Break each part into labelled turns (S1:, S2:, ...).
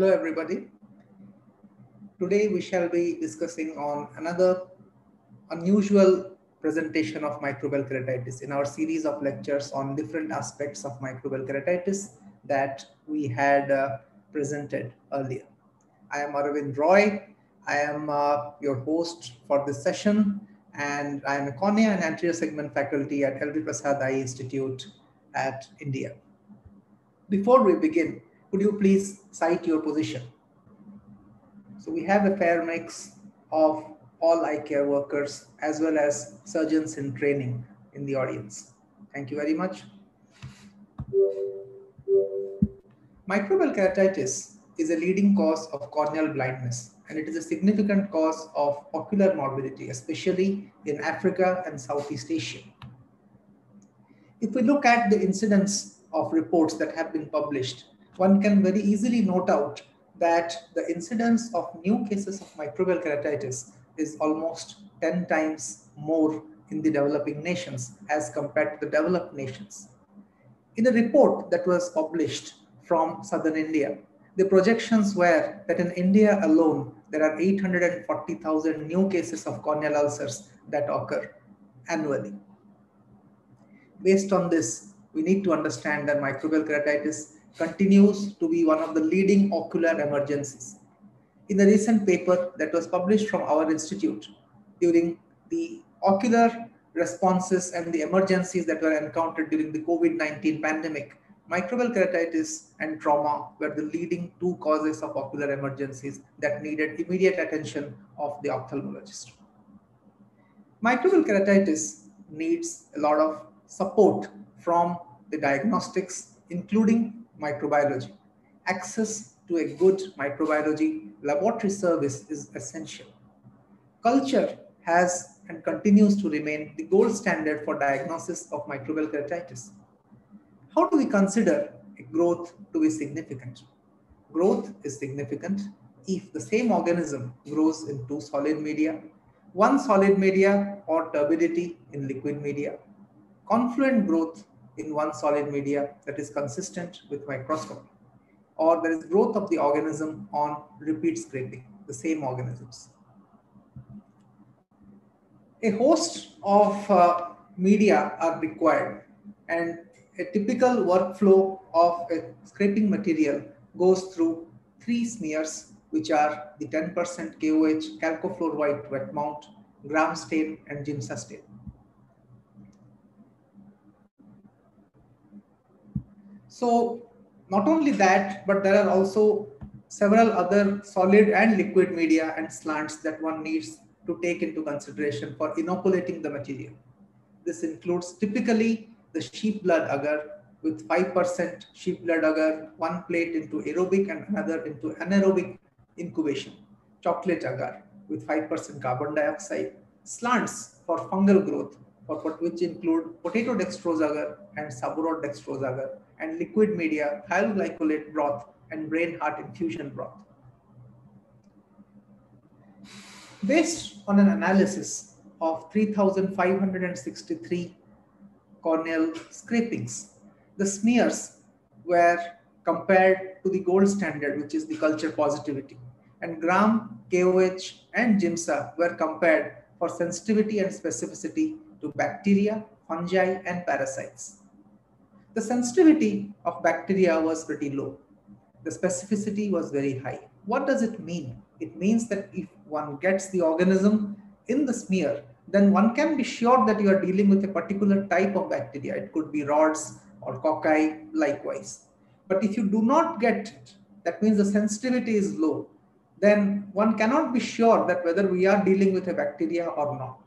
S1: Hello, everybody. Today we shall be discussing on another unusual presentation of microbial keratitis in our series of lectures on different aspects of microbial keratitis that we had uh, presented earlier. I am Aravind Roy. I am uh, your host for this session and I am a cornea and anterior segment faculty at LV Prasad Eye Institute at India. Before we begin, could you please cite your position? So we have a fair mix of all eye care workers as well as surgeons in training in the audience. Thank you very much. Microbial keratitis is a leading cause of corneal blindness and it is a significant cause of ocular morbidity, especially in Africa and Southeast Asia. If we look at the incidence of reports that have been published, one can very easily note out that the incidence of new cases of microbial keratitis is almost 10 times more in the developing nations as compared to the developed nations. In a report that was published from southern India, the projections were that in India alone, there are 840,000 new cases of corneal ulcers that occur annually. Based on this, we need to understand that microbial keratitis continues to be one of the leading ocular emergencies. In a recent paper that was published from our institute during the ocular responses and the emergencies that were encountered during the COVID-19 pandemic, microbial keratitis and trauma were the leading two causes of ocular emergencies that needed immediate attention of the ophthalmologist. Microbial keratitis needs a lot of support from the diagnostics, including microbiology. Access to a good microbiology laboratory service is essential. Culture has and continues to remain the gold standard for diagnosis of microbial keratitis. How do we consider growth to be significant? Growth is significant if the same organism grows in two solid media, one solid media or turbidity in liquid media, confluent growth in one solid media that is consistent with microscopy, or there is growth of the organism on repeat scraping, the same organisms. A host of uh, media are required and a typical workflow of a scraping material goes through three smears, which are the 10% KOH calcofluor white wet mount, gram stain, and Giemsa stain. So not only that, but there are also several other solid and liquid media and slants that one needs to take into consideration for inoculating the material. This includes typically the sheep blood agar with 5% sheep blood agar, one plate into aerobic and another into anaerobic incubation, chocolate agar with 5% carbon dioxide, slants for fungal growth, for which include potato dextrose agar and sabouraud dextrose agar, and liquid media, thioglycolate broth, and brain heart infusion broth. Based on an analysis of 3,563 corneal scrapings, the smears were compared to the gold standard, which is the culture positivity. And Gram, KOH, and Giemsa were compared for sensitivity and specificity to bacteria, fungi, and parasites. The sensitivity of bacteria was pretty low. The specificity was very high. What does it mean? It means that if one gets the organism in the smear, then one can be sure that you are dealing with a particular type of bacteria. It could be rods or cocci likewise. But if you do not get it, that means the sensitivity is low, then one cannot be sure that whether we are dealing with a bacteria or not.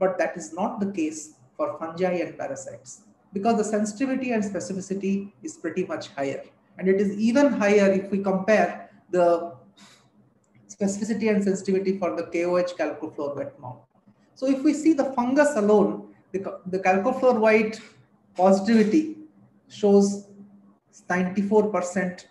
S1: But that is not the case for fungi and parasites because the sensitivity and specificity is pretty much higher. And it is even higher if we compare the specificity and sensitivity for the KOH calcofluor wet mount. So if we see the fungus alone, the, the calcofluor white positivity shows 94%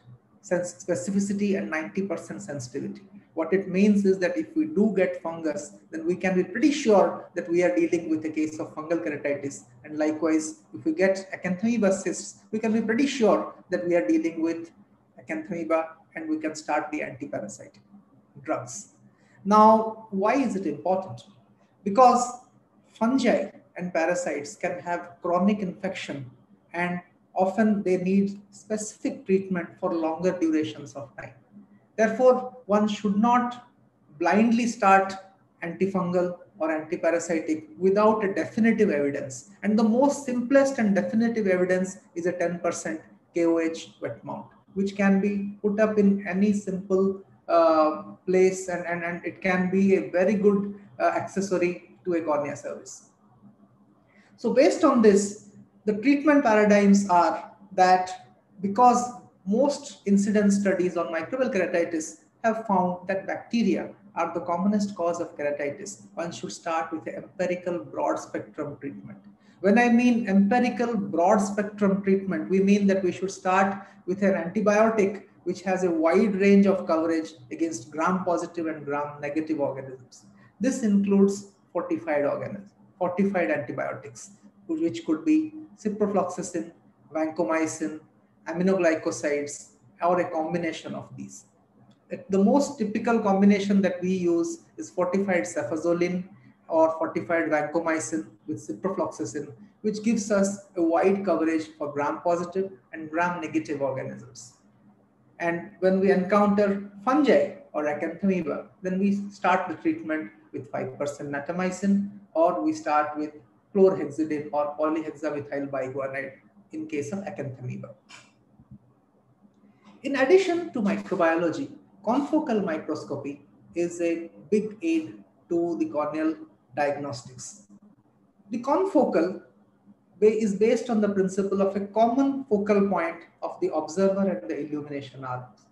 S1: specificity and 90% sensitivity. What it means is that if we do get fungus, then we can be pretty sure that we are dealing with a case of fungal keratitis. And likewise, if we get acanthamoeba cysts, we can be pretty sure that we are dealing with acanthamoeba and we can start the antiparasite drugs. Now, why is it important? Because fungi and parasites can have chronic infection and often they need specific treatment for longer durations of time. Therefore, one should not blindly start antifungal or antiparasitic without a definitive evidence. And the most simplest and definitive evidence is a 10% KOH wet mount, which can be put up in any simple uh, place and, and, and it can be a very good uh, accessory to a cornea service. So based on this, the treatment paradigms are that because most incidence studies on microbial keratitis have found that bacteria are the commonest cause of keratitis, one should start with an empirical broad spectrum treatment. When I mean empirical broad spectrum treatment, we mean that we should start with an antibiotic which has a wide range of coverage against gram positive and gram negative organisms. This includes fortified organisms, fortified antibiotics, which could be ciprofloxacin, vancomycin, aminoglycosides, or a combination of these. The most typical combination that we use is fortified cefazolin or fortified vancomycin with ciprofloxacin, which gives us a wide coverage for gram-positive and gram-negative organisms. And when we encounter fungi or acanthamoeba, then we start the treatment with 5% natamycin or we start with chlorhexidine or polyhexamethyl biguanide in case of acanthamoeba. In addition to microbiology, confocal microscopy is a big aid to the corneal diagnostics. The confocal is based on the principle of a common focal point of the observer and the illumination arms.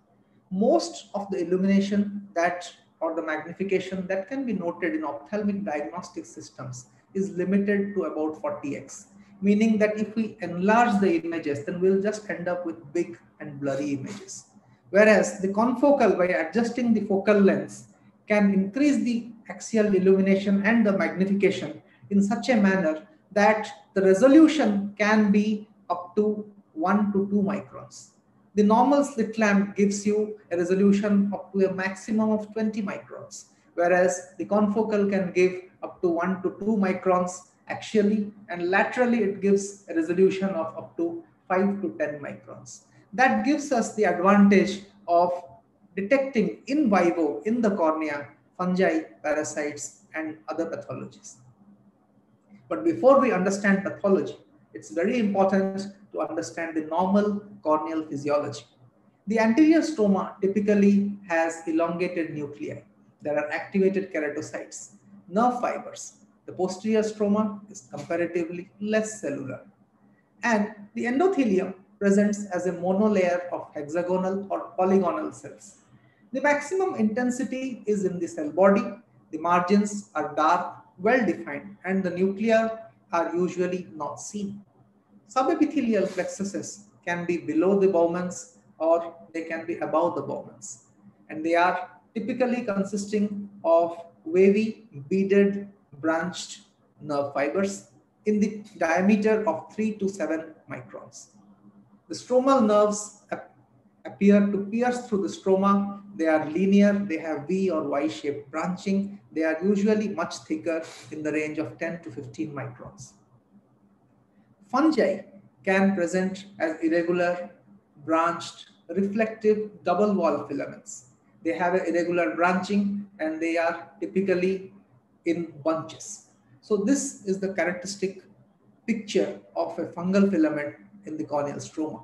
S1: Most of the illumination that or the magnification that can be noted in ophthalmic diagnostic systems is limited to about 40x, meaning that if we enlarge the images, then we'll just end up with big and blurry images. Whereas the confocal, by adjusting the focal length, can increase the axial illumination and the magnification in such a manner that the resolution can be up to 1 to 2 microns. The normal slit lamp gives you a resolution up to a maximum of 20 microns, whereas the confocal can give up to 1 to 2 microns axially and laterally it gives a resolution of up to 5 to 10 microns. That gives us the advantage of detecting in vivo in the cornea fungi, parasites and other pathologies. But before we understand pathology, it's very important to understand the normal corneal physiology. The anterior stroma typically has elongated nuclei. There are activated keratocytes, nerve fibers. The posterior stroma is comparatively less cellular. And the endothelium presents as a monolayer of hexagonal or polygonal cells. The maximum intensity is in the cell body. The margins are dark, well defined, and the nuclei are usually not seen. Subepithelial plexuses can be below the Bowman's or they can be above the Bowman's. And they are typically consisting of wavy, beaded, branched nerve fibers in the diameter of 3 to 7 microns. The stromal nerves appear to pierce through the stroma. They are linear, they have V or Y-shaped branching. They are usually much thicker in the range of 10 to 15 microns. Fungi can present as irregular, branched, reflective double wall filaments. They have irregular branching and they are typically in bunches. So this is the characteristic picture of a fungal filament in the corneal stroma.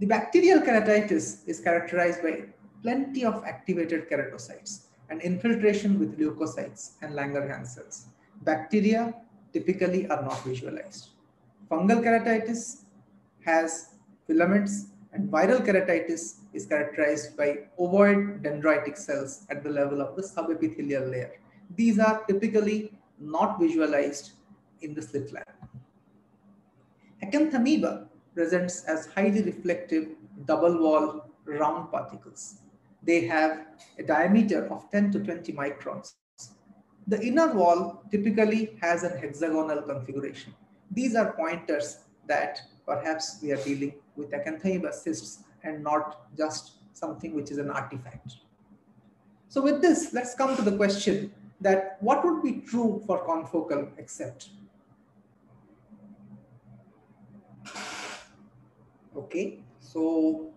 S1: The bacterial keratitis is characterized by plenty of activated keratocytes and infiltration with leukocytes and Langerhans cells. Bacteria typically are not visualized. Fungal keratitis has filaments and viral keratitis is characterized by ovoid dendritic cells at the level of the subepithelial layer. These are typically not visualized in the slit lamp. Acanthamoeba presents as highly reflective double wall round particles. They have a diameter of 10 to 20 microns the inner wall typically has an hexagonal configuration. These are pointers that perhaps we are dealing with acanthamoeba cysts and not just something which is an artifact. So with this, let's come to the question that what would be true for confocal except? Okay, so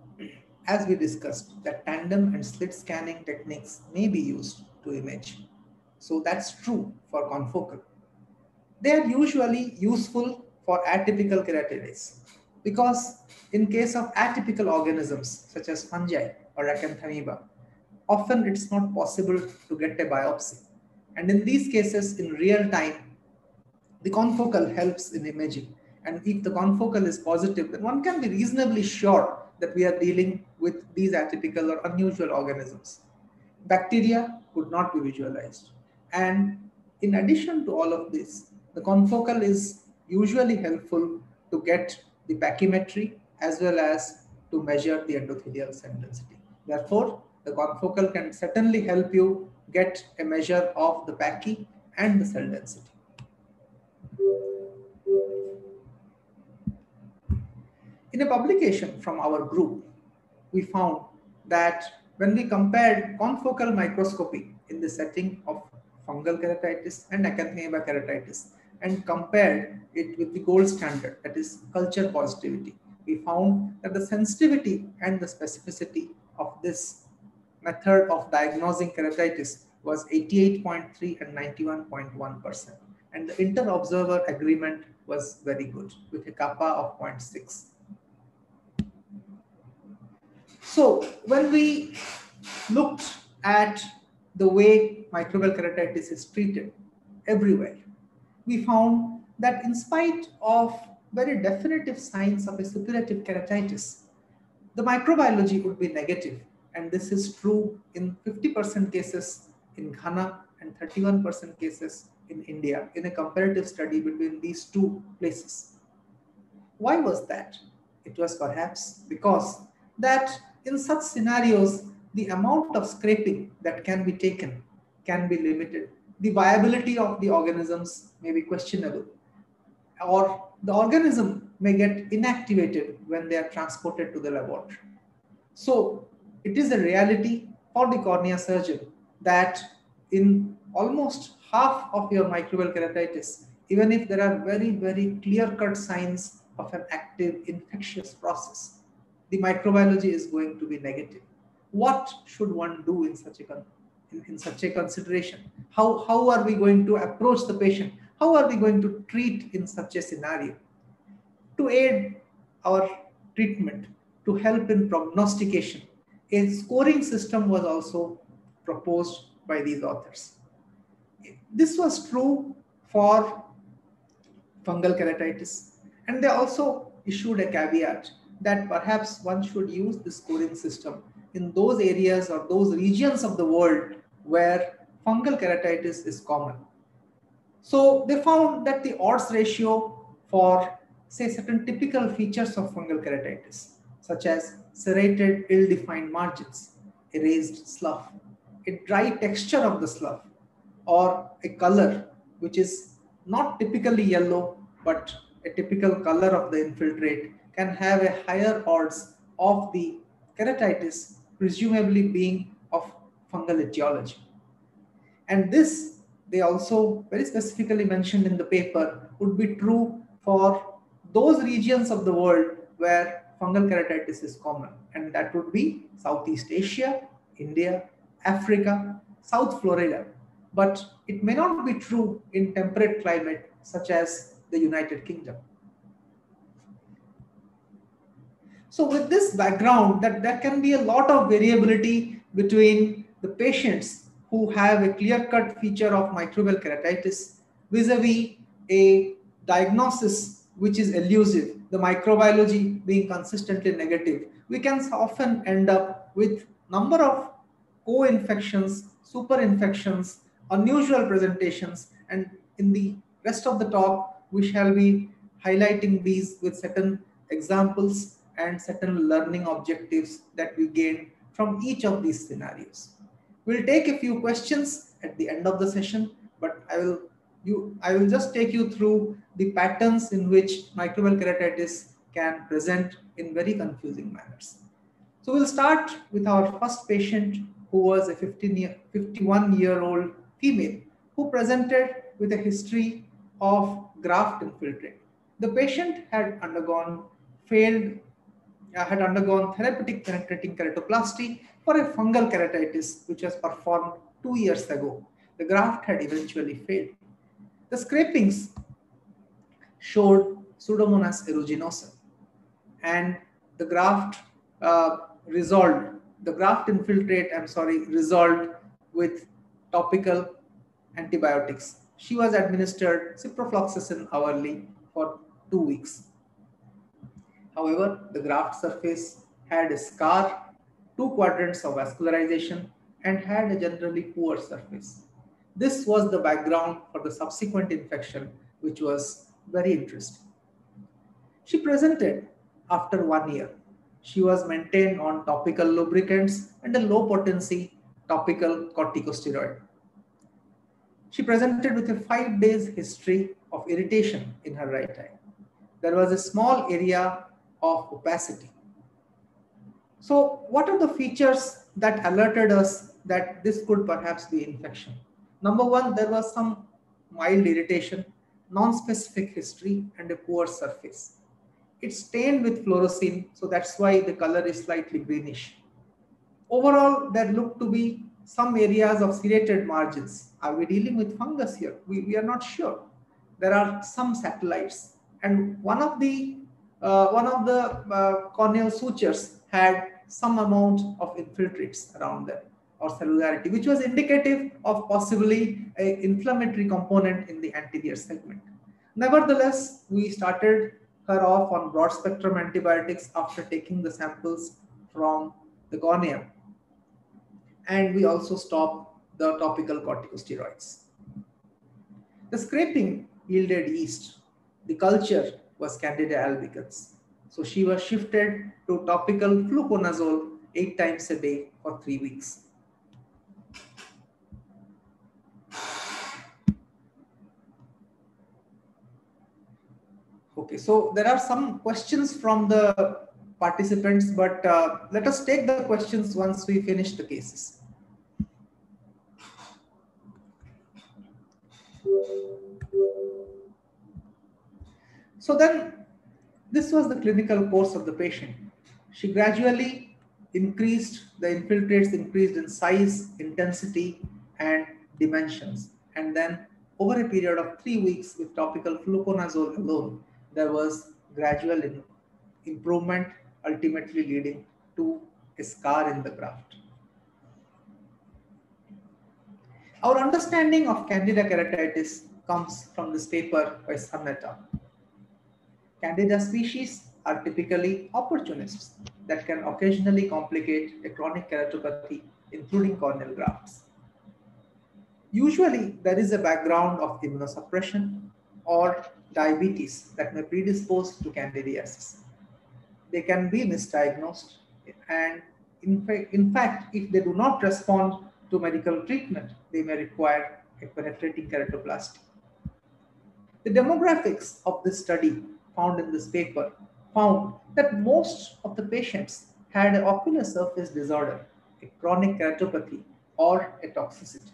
S1: as we discussed that tandem and slit scanning techniques may be used to image. So that's true for confocal. They are usually useful for atypical keratitis because in case of atypical organisms such as fungi or acanthamoeba, often it's not possible to get a biopsy. And in these cases, in real time, the confocal helps in imaging. And if the confocal is positive, then one can be reasonably sure that we are dealing with these atypical or unusual organisms. Bacteria could not be visualized. And in addition to all of this, the confocal is usually helpful to get the pachymetry as well as to measure the endothelial cell density. Therefore, the confocal can certainly help you get a measure of the pachy and the cell density. In a publication from our group, we found that when we compared confocal microscopy in the setting of fungal keratitis and acanthamoeba keratitis and compared it with the gold standard, that is culture positivity, we found that the sensitivity and the specificity of this method of diagnosing keratitis was 88.3 and 91.1%. And the inter-observer agreement was very good with a kappa of 0.6. So when we looked at the way microbial keratitis is treated everywhere, we found that in spite of very definitive signs of a suppurative keratitis, the microbiology would be negative. And this is true in 50% cases in Ghana and 31% cases in India in a comparative study between these two places. Why was that? It was perhaps because that in such scenarios, the amount of scraping that can be taken can be limited. The viability of the organisms may be questionable or the organism may get inactivated when they are transported to the laboratory. So it is a reality for the cornea surgeon that in almost half of your microbial keratitis, even if there are very, very clear-cut signs of an active infectious process, the microbiology is going to be negative. What should one do in such a in, such a consideration? How, how are we going to approach the patient? How are we going to treat in such a scenario? To aid our treatment, to help in prognostication, a scoring system was also proposed by these authors. This was true for fungal keratitis, and they also issued a caveat that perhaps one should use the scoring system in those areas or those regions of the world where fungal keratitis is common. So they found that the odds ratio for say certain typical features of fungal keratitis, such as serrated ill-defined margins, erased slough, a dry texture of the slough, or a color which is not typically yellow, but a typical color of the infiltrate can have a higher odds of the keratitis, presumably being of fungal etiology. And this, they also very specifically mentioned in the paper, would be true for those regions of the world where fungal keratitis is common. And that would be Southeast Asia, India, Africa, South Florida. But it may not be true in temperate climate such as the United Kingdom. So with this background that there can be a lot of variability between the patients who have a clear-cut feature of microbial keratitis vis-a-vis -a, diagnosis which is elusive, the microbiology being consistently negative, we can often end up with number of co-infections, super infections, unusual presentations, and in the rest of the talk, we shall be highlighting these with certain examples and certain learning objectives that we gain from each of these scenarios. We'll take a few questions at the end of the session, but I will you I will just take you through the patterns in which microbial keratitis can present in very confusing manners. So we'll start with our first patient who was a 15 year, 51 year old female who presented with a history of graft infiltrate. The patient had undergone failed, had undergone therapeutic penetrating keratoplasty for a fungal keratitis, which was performed two years ago. The graft had eventually failed. The scrapings showed Pseudomonas aeruginosa and the graft uh, resolved, the graft infiltrate, I'm sorry, resolved with topical antibiotics. She was administered ciprofloxacin hourly for two weeks. However, the graft surface had a scar, two quadrants of vascularization, and had a generally poor surface. This was the background for the subsequent infection, which was very interesting. She presented after one year. She was maintained on topical lubricants and a low potency topical corticosteroid. She presented with a five days history of irritation in her right eye. There was a small area of opacity. So what are the features that alerted us that this could perhaps be infection? Number one, there was some mild irritation, non-specific history, and a poor surface. It's stained with fluorescein, so that's why the color is slightly greenish. Overall, there look to be some areas of serrated margins. Are we dealing with fungus here? We, we are not sure. There are some satellites, and one of the uh, one of the uh, corneal sutures had some amount of infiltrates around them or cellularity, which was indicative of possibly a inflammatory component in the anterior segment. Nevertheless, we started her off on broad spectrum antibiotics after taking the samples from the cornea. And we also stopped the topical corticosteroids. The scraping yielded yeast. The culture was Candida albicans. So she was shifted to topical fluconazole eight times a day for three weeks. Okay, so there are some questions from the participants, but uh, let us take the questions once we finish the cases. So then this was the clinical course of the patient. She gradually increased, the infiltrates increased in size, intensity, and dimensions. And then over a period of three weeks with topical fluconazole alone, there was gradual improvement, ultimately leading to a scar in the graft. Our understanding of Candida keratitis comes from this paper by Sun et al. Candida species are typically opportunists that can occasionally complicate a chronic keratopathy, including corneal grafts. Usually, there is a background of immunosuppression or diabetes that may predispose to candidiasis. They can be misdiagnosed and in, fact, in fact, if they do not respond to medical treatment, they may require a penetrating keratoplasty. The demographics of this study found in this paper found that most of the patients had an ocular surface disorder, a chronic keratopathy, or a toxicity.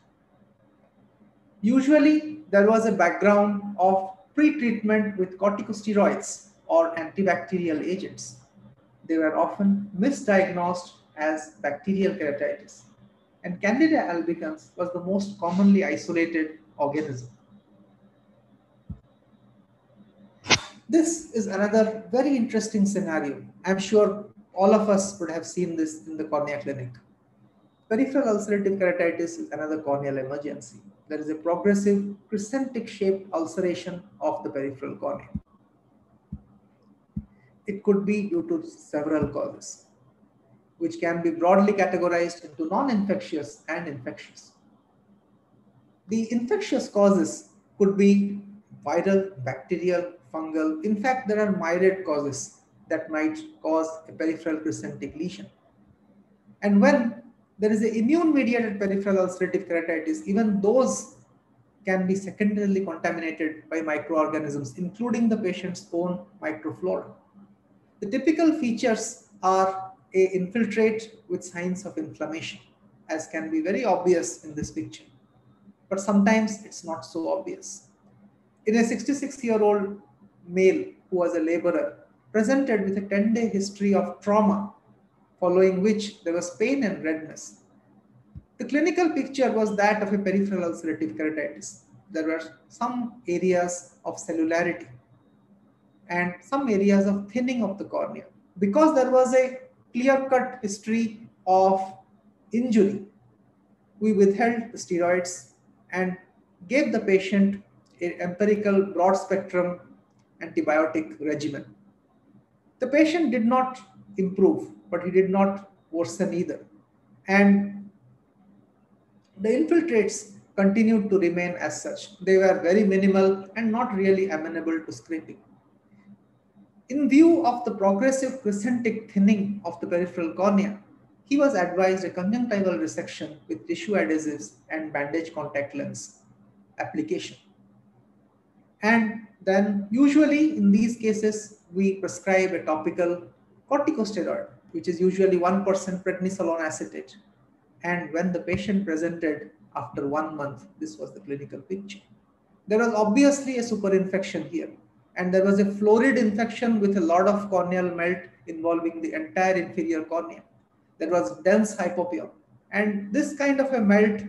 S1: Usually, there was a background of pre-treatment with corticosteroids or antibacterial agents. They were often misdiagnosed as bacterial keratitis. And Candida albicans was the most commonly isolated organism. This is another very interesting scenario. I'm sure all of us would have seen this in the cornea clinic. Peripheral ulcerative keratitis is another corneal emergency there is a progressive crescentic shaped ulceration of the peripheral cornea. It could be due to several causes, which can be broadly categorized into non-infectious and infectious. The infectious causes could be viral, bacterial, fungal. In fact, there are myriad causes that might cause a peripheral crescentic lesion. And when there is an immune mediated peripheral ulcerative keratitis. Even those can be secondarily contaminated by microorganisms, including the patient's own microflora. The typical features are a infiltrate with signs of inflammation, as can be very obvious in this picture. But sometimes it's not so obvious. In a 66 year old male who was a laborer, presented with a 10 day history of trauma, following which there was pain and redness. The clinical picture was that of a peripheral ulcerative keratitis. There were some areas of cellularity and some areas of thinning of the cornea. Because there was a clear-cut history of injury, we withheld the steroids and gave the patient an empirical broad spectrum antibiotic regimen. The patient did not improve, but he did not worsen either. And the infiltrates continued to remain as such. They were very minimal and not really amenable to scraping. In view of the progressive crescentic thinning of the peripheral cornea, he was advised a conjunctival resection with tissue adhesives and bandage contact lens application. And then usually in these cases, we prescribe a topical corticosteroid, which is usually 1% prednisolone acetate. And when the patient presented after one month, this was the clinical picture. There was obviously a superinfection here and there was a florid infection with a lot of corneal melt involving the entire inferior cornea. There was dense hypopyon. And this kind of a melt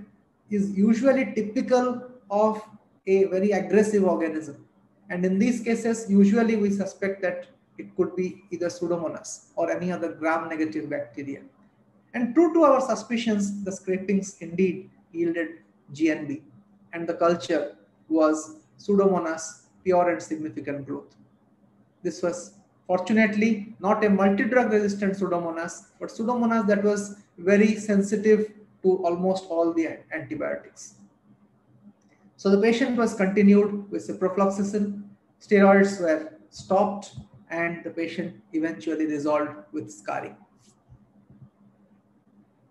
S1: is usually typical of a very aggressive organism. And in these cases, usually we suspect that it could be either Pseudomonas or any other gram-negative bacteria. And true to our suspicions, the scrapings indeed yielded GNB. And the culture was Pseudomonas pure and significant growth. This was fortunately not a multi-drug resistant pseudomonas, but pseudomonas that was very sensitive to almost all the antibiotics. So the patient was continued with ciprofloxacin, steroids were stopped, and the patient eventually resolved with scarring.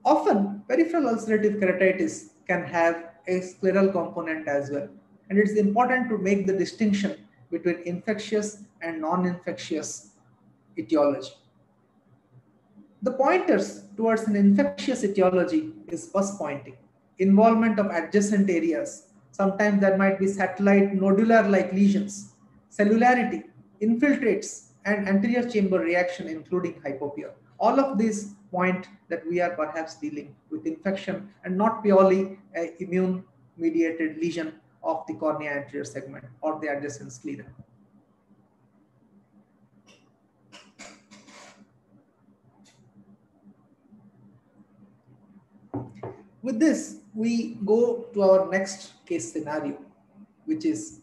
S1: Often, peripheral ulcerative keratitis can have a scleral component as well. And it's important to make the distinction between infectious and non-infectious etiology. The pointers towards an infectious etiology is pus pointing, involvement of adjacent areas. Sometimes there might be satellite nodular-like lesions, cellularity, infiltrates, and anterior chamber reaction, including hypopyon. All of these point that we are perhaps dealing with infection and not purely an immune-mediated lesion of the cornea anterior segment or the adjacent sclera. With this, we go to our next case scenario, which is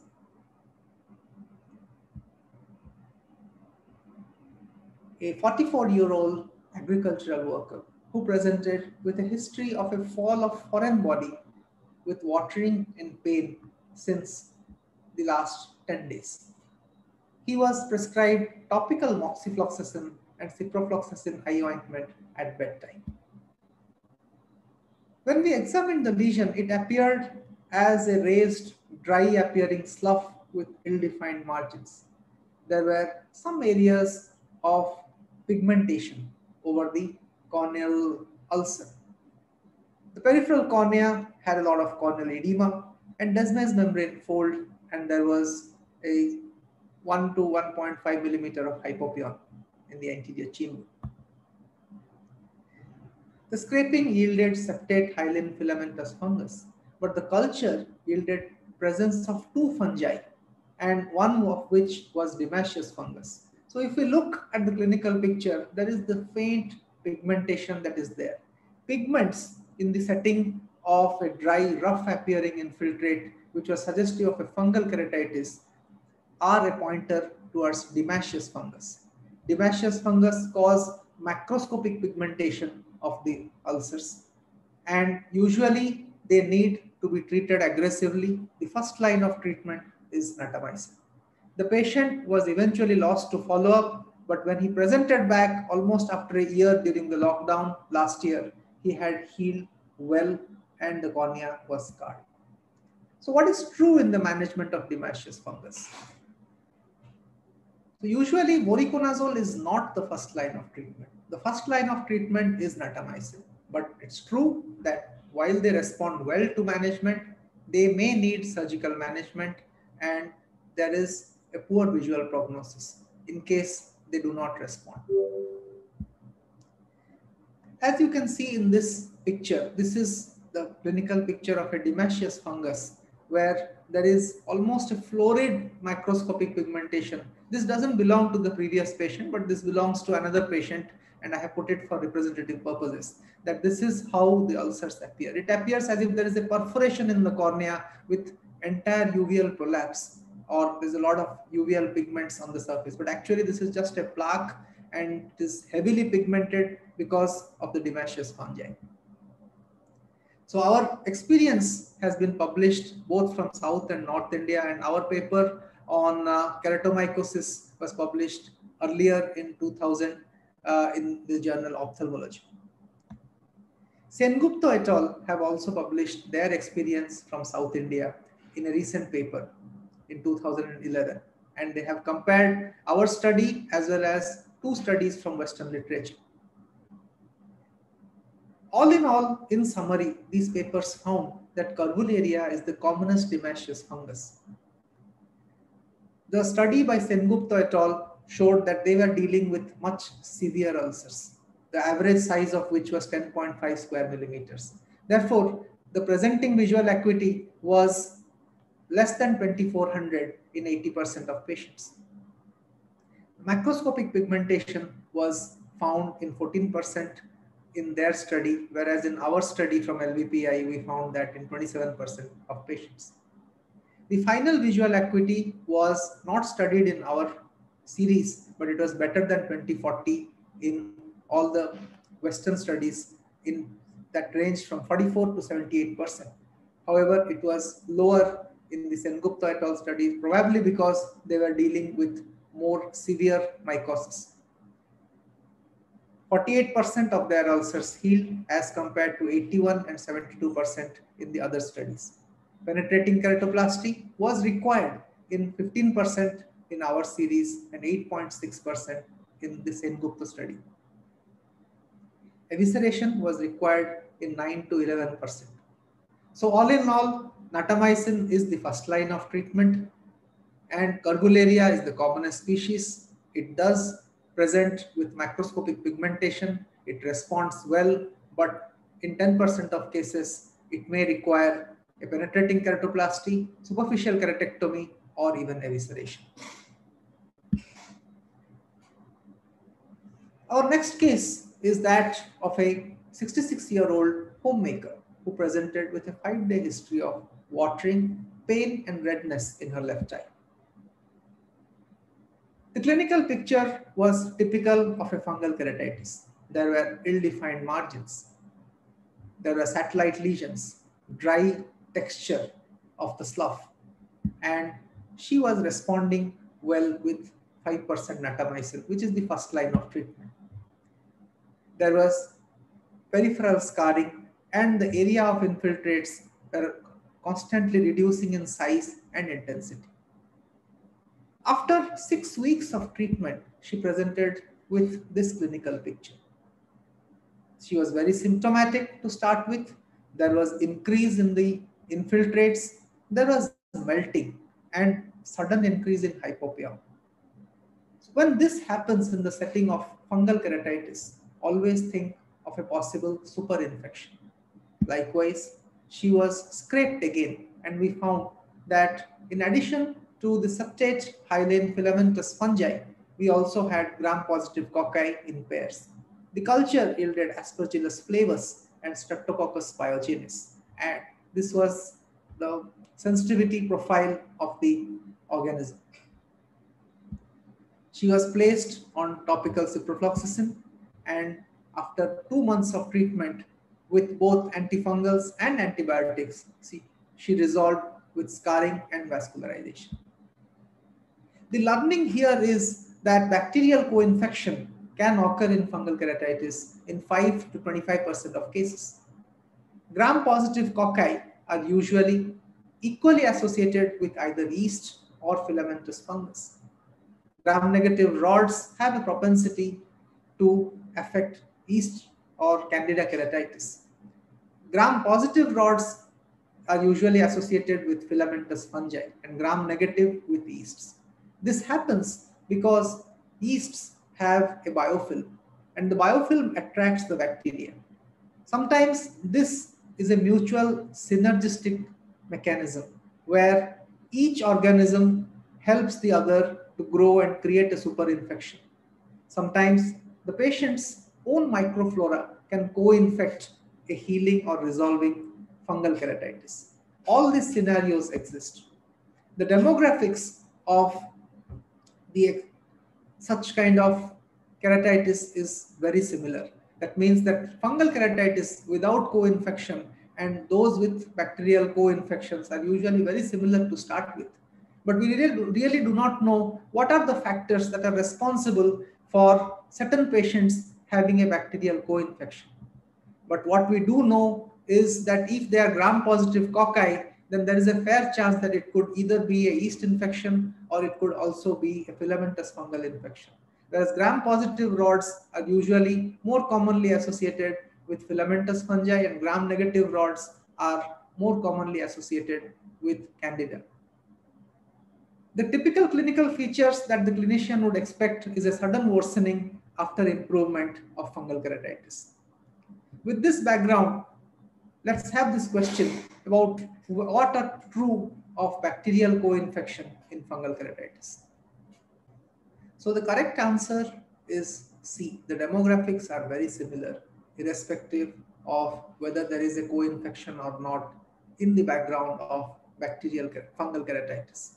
S1: a 44 year old agricultural worker who presented with a history of a fall of foreign body with watering and pain since the last 10 days. He was prescribed topical moxifloxacin and ciprofloxacin eye ointment at bedtime. When we examined the lesion, it appeared as a raised, dry appearing slough with ill-defined margins. There were some areas of pigmentation over the corneal ulcer. The peripheral cornea had a lot of corneal edema and Descemet's membrane fold and there was a 1 to 1.5 millimeter of hypopyon in the anterior chamber. The scraping yielded septate hyaline filamentous fungus, but the culture yielded presence of two fungi and one of which was Dematiaceous fungus. So if we look at the clinical picture, there is the faint pigmentation that is there. Pigments in the setting of a dry, rough appearing infiltrate, which was suggestive of a fungal keratitis, are a pointer towards Dematiaceous fungus. Dematiaceous fungus cause macroscopic pigmentation of the ulcers and usually they need to be treated aggressively. The first line of treatment is natamycin. The patient was eventually lost to follow up, but when he presented back almost after a year during the lockdown last year, he had healed well and the cornea was scarred. So what is true in the management of Dematiaceous fungus? So usually voriconazole is not the first line of treatment. The first line of treatment is natamycin. But it's true that while they respond well to management, they may need surgical management and there is a poor visual prognosis in case they do not respond. As you can see in this picture, this is the clinical picture of a Dematiaceous fungus where there is almost a florid microscopic pigmentation. This doesn't belong to the previous patient, but this belongs to another patient and I have put it for representative purposes, that this is how the ulcers appear. It appears as if there is a perforation in the cornea with entire uveal prolapse or there's a lot of uveal pigments on the surface, but actually this is just a plaque and it is heavily pigmented because of the Dematiaceous fungi. So our experience has been published both from South and North India and our paper on uh, keratomycosis was published earlier in 2000 uh, in the journal Ophthalmology. Sengupta et al. have also published their experience from South India in a recent paper in 2011 and they have compared our study as well as two studies from Western literature. All in all, in summary, these papers found that Curvularia is the commonest Dematiaceous fungus. The study by Sengupta et al. Showed that they were dealing with much severe ulcers, the average size of which was 10.5 square millimeters. Therefore, the presenting visual acuity was less than 2400 in 80% of patients. Macroscopic pigmentation was found in 14% in their study, whereas in our study from LVPI, we found that in 27% of patients. The final visual acuity was not studied in our series, but it was better than 2040 in all the Western studies in that ranged from 44 to 78%. However, it was lower in the Sengupta et al. studies, probably because they were dealing with more severe mycosis. 48% of their ulcers healed as compared to 81 and 72% in the other studies. Penetrating keratoplasty was required in 15% in our series and 8.6% in the same Sengupta study. Evisceration was required in 9 to 11%. So all in all, natamycin is the first line of treatment and Curvularia is the commonest species. It does present with macroscopic pigmentation. It responds well, but in 10% of cases, it may require a penetrating keratoplasty, superficial keratectomy, or even evisceration. Our next case is that of a 66-year-old homemaker who presented with a five-day history of watering, pain, and redness in her left eye. The clinical picture was typical of a fungal keratitis. There were ill-defined margins. There were satellite lesions, dry texture of the slough, and she was responding well with 5% natamycin, which is the first line of treatment. There was peripheral scarring and the area of infiltrates were constantly reducing in size and intensity. After six weeks of treatment, she presented with this clinical picture. She was very symptomatic to start with. There was increase in the infiltrates. There was melting and sudden increase in hypopyon. So when this happens in the setting of fungal keratitis, always think of a possible superinfection. Likewise, she was scraped again and we found that in addition to the septate hyaline filamentous fungi, we also had gram-positive cocci in pairs. The culture yielded Aspergillus flavus and Streptococcus pyogenes. And this was the sensitivity profile of the organism. She was placed on topical ciprofloxacin and after two months of treatment with both antifungals and antibiotics, she, she resolved with scarring and vascularization. The learning here is that bacterial co-infection can occur in fungal keratitis in 5 to 25% of cases. Gram-positive cocci are usually equally associated with either yeast or filamentous fungus. Gram-negative rods have a propensity to affect yeast or candida keratitis. Gram positive rods are usually associated with filamentous fungi and gram negative with yeasts. This happens because yeasts have a biofilm and the biofilm attracts the bacteria. Sometimes this is a mutual synergistic mechanism where each organism helps the other to grow and create a super infection. Sometimes the patient's own microflora can co-infect a healing or resolving fungal keratitis. All these scenarios exist. The demographics of the such kind of keratitis is very similar. That means that fungal keratitis without co-infection and those with bacterial co-infections are usually very similar to start with. But we really, really do not know what are the factors that are responsible for certain patients having a bacterial co-infection. But what we do know is that if they are gram-positive cocci, then there is a fair chance that it could either be a yeast infection or it could also be a filamentous fungal infection. Whereas gram-positive rods are usually more commonly associated with filamentous fungi and gram-negative rods are more commonly associated with candida. The typical clinical features that the clinician would expect is a sudden worsening after improvement of fungal keratitis. With this background, let's have this question about what are true of bacterial co-infection in fungal keratitis. So the correct answer is C. The demographics are very similar irrespective of whether there is a co-infection or not in the background of bacterial fungal keratitis.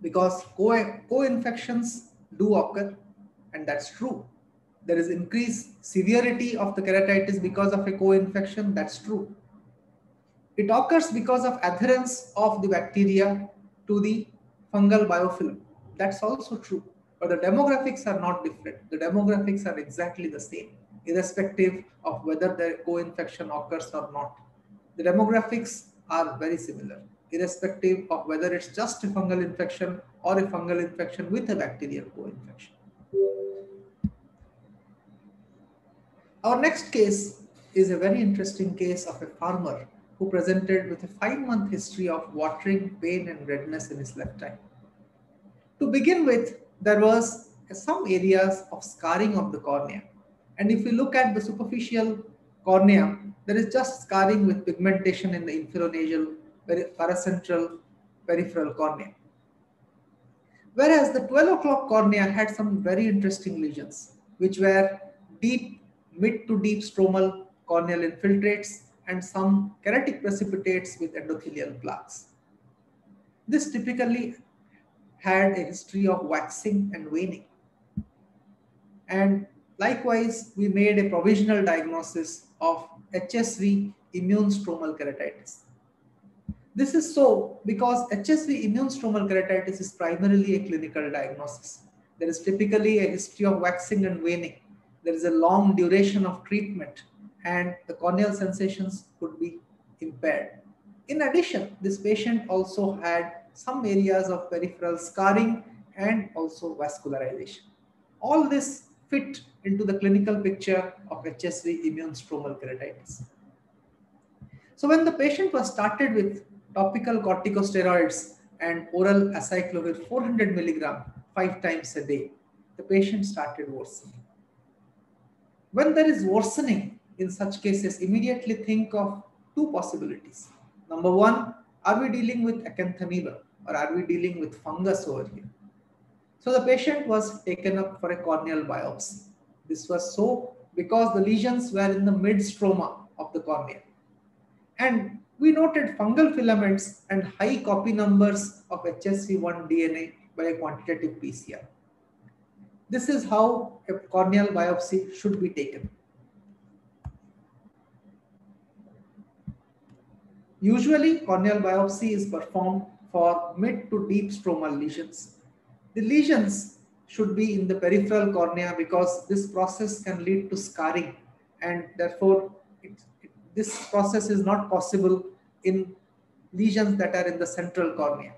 S1: Because co-infections do occur and that's true. There is increased severity of the keratitis because of a co-infection, that's true. It occurs because of adherence of the bacteria to the fungal biofilm, that's also true. But the demographics are not different. The demographics are exactly the same irrespective of whether the co-infection occurs or not. The demographics are very similar, irrespective of whether it's just a fungal infection or a fungal infection with a bacterial co-infection. Our next case is a very interesting case of a farmer who presented with a five-month history of watering, pain, and redness in his left eye. To begin with, there was some areas of scarring of the cornea and if we look at the superficial cornea, there is just scarring with pigmentation in the inferonasal, paracentral, peripheral cornea. Whereas the 12 o'clock cornea had some very interesting lesions, which were deep, mid to deep stromal corneal infiltrates and some keratic precipitates with endothelial plaques. This typically had a history of waxing and waning. And Likewise, we made a provisional diagnosis of HSV immune stromal keratitis. This is so because HSV immune stromal keratitis is primarily a clinical diagnosis. There is typically a history of waxing and waning. There is a long duration of treatment and the corneal sensations could be impaired. In addition, this patient also had some areas of peripheral scarring and also vascularization. All this fit into the clinical picture of HSV immune stromal keratitis. So when the patient was started with topical corticosteroids and oral acyclovir 400 milligram five times a day, the patient started worsening. When there is worsening in such cases, immediately think of two possibilities. Number one, are we dealing with acanthamoeba or are we dealing with fungus over here? So the patient was taken up for a corneal biopsy. This was so because the lesions were in the mid stroma of the cornea. And we noted fungal filaments and high copy numbers of HSV1 DNA by a quantitative PCR. This is how a corneal biopsy should be taken. Usually, corneal biopsy is performed for mid to deep stromal lesions. The lesions should be in the peripheral cornea because this process can lead to scarring and therefore it, it, this process is not possible in lesions that are in the central cornea.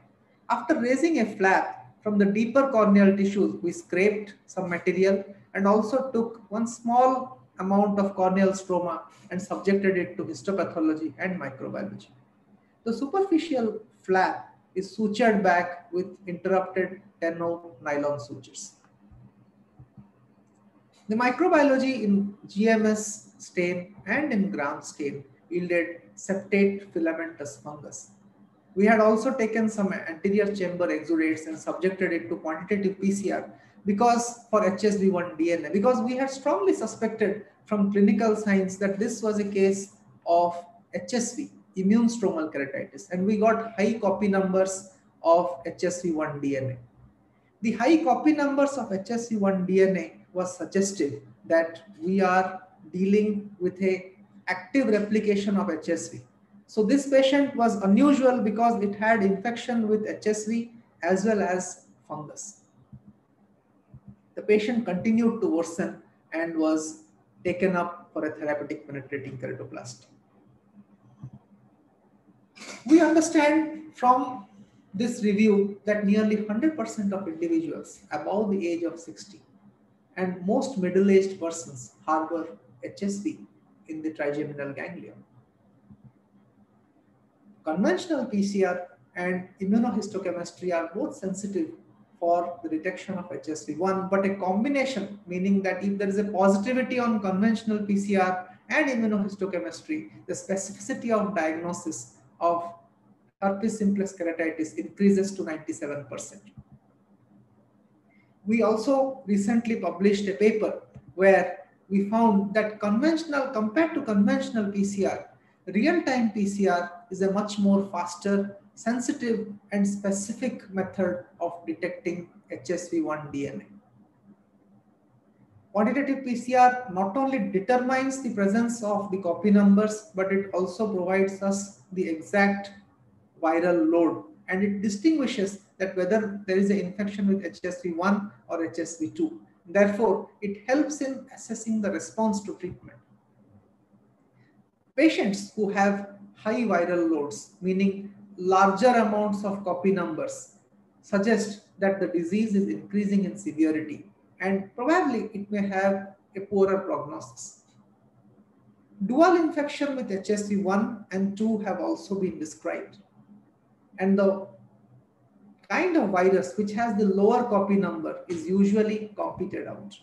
S1: After raising a flap from the deeper corneal tissues, we scraped some material and also took one small amount of corneal stroma and subjected it to histopathology and microbiology. The superficial flap is sutured back with interrupted 10 nylon sutures. The microbiology in GMS stain and in Gram stain yielded septate filamentous fungus. We had also taken some anterior chamber exudates and subjected it to quantitative PCR because for HSV1 DNA, because we had strongly suspected from clinical signs that this was a case of HSV, immune stromal keratitis, and we got high copy numbers of HSV1 DNA. The high copy numbers of HSV1 DNA was suggestive that we are dealing with a active replication of HSV. So this patient was unusual because it had infection with HSV as well as fungus. The patient continued to worsen and was taken up for a therapeutic penetrating keratoplasty. We understand from this review that nearly 100% of individuals above the age of 60 and most middle-aged persons harbor HSV in the trigeminal ganglion. Conventional PCR and immunohistochemistry are both sensitive for the detection of HSV1, but a combination, meaning that if there is a positivity on conventional PCR and immunohistochemistry, the specificity of diagnosis of herpes simplex keratitis increases to 97%. We also recently published a paper where we found that conventional, compared to conventional PCR, real-time PCR is a much more faster, sensitive, and specific method of detecting HSV1 DNA. Quantitative PCR not only determines the presence of the copy numbers, but it also provides us the exact viral load and it distinguishes that whether there is an infection with HSV1 or HSV2. Therefore, it helps in assessing the response to treatment. Patients who have high viral loads, meaning larger amounts of copy numbers, suggest that the disease is increasing in severity and probably it may have a poorer prognosis. Dual infection with HSV1 and 2 have also been described. And the kind of virus which has the lower copy number is usually competed out.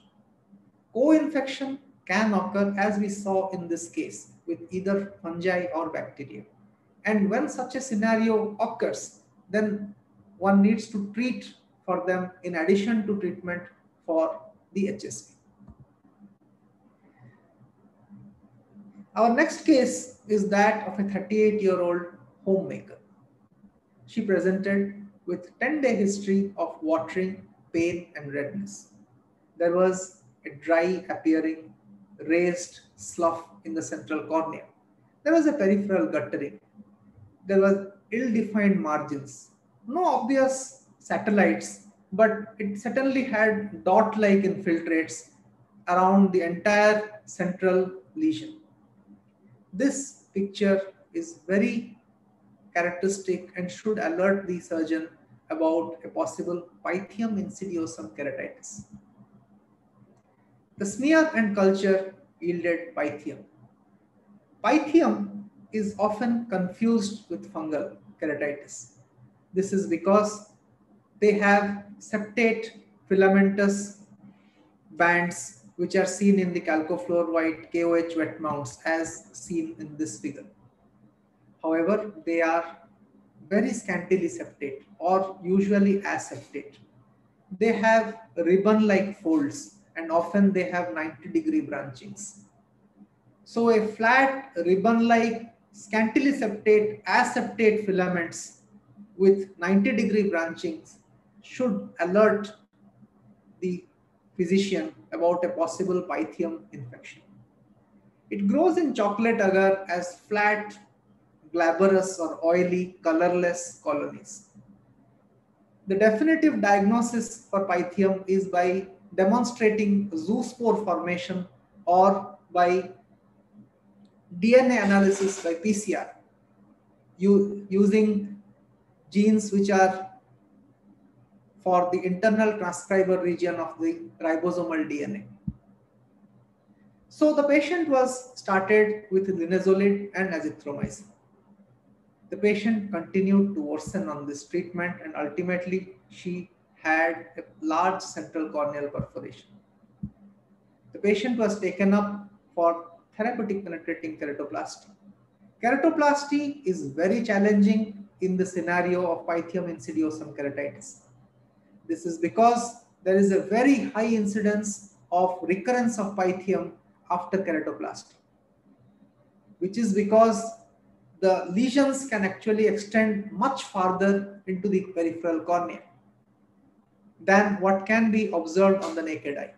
S1: Co-infection can occur as we saw in this case with either fungi or bacteria. And when such a scenario occurs, then one needs to treat for them in addition to treatment for the HSV. Our next case is that of a 38 year old homemaker. She presented with 10 day history of watering, pain and redness. There was a dry appearing raised slough in the central cornea. There was a peripheral guttering. There were ill-defined margins. No obvious satellites, but it certainly had dot-like infiltrates around the entire central lesion. This picture is very characteristic and should alert the surgeon about a possible Pythium insidiosum keratitis. The smear and culture yielded Pythium. Pythium is often confused with fungal keratitis. This is because they have septate filamentous bands which are seen in the calcofluor white KOH wet mounts as seen in this figure. However, they are very scantily septate or usually aseptate. They have ribbon-like folds and often they have 90 degree branchings. So a flat ribbon-like scantily septate aseptate filaments with 90 degree branchings should alert the physician about a possible pythium infection. It grows in chocolate agar as flat glabrous or oily, colorless colonies. The definitive diagnosis for pythium is by demonstrating zoospore formation or by DNA analysis by PCR using genes which are for the internal transcriber region of the ribosomal DNA. So the patient was started with linezolid and azithromycin. The patient continued to worsen on this treatment and ultimately she had a large central corneal perforation. The patient was taken up for therapeutic penetrating keratoplasty. Keratoplasty is very challenging in the scenario of Pythium insidiosum keratitis. This is because there is a very high incidence of recurrence of Pythium after keratoplasty, which is because the lesions can actually extend much farther into the peripheral cornea than what can be observed on the naked eye.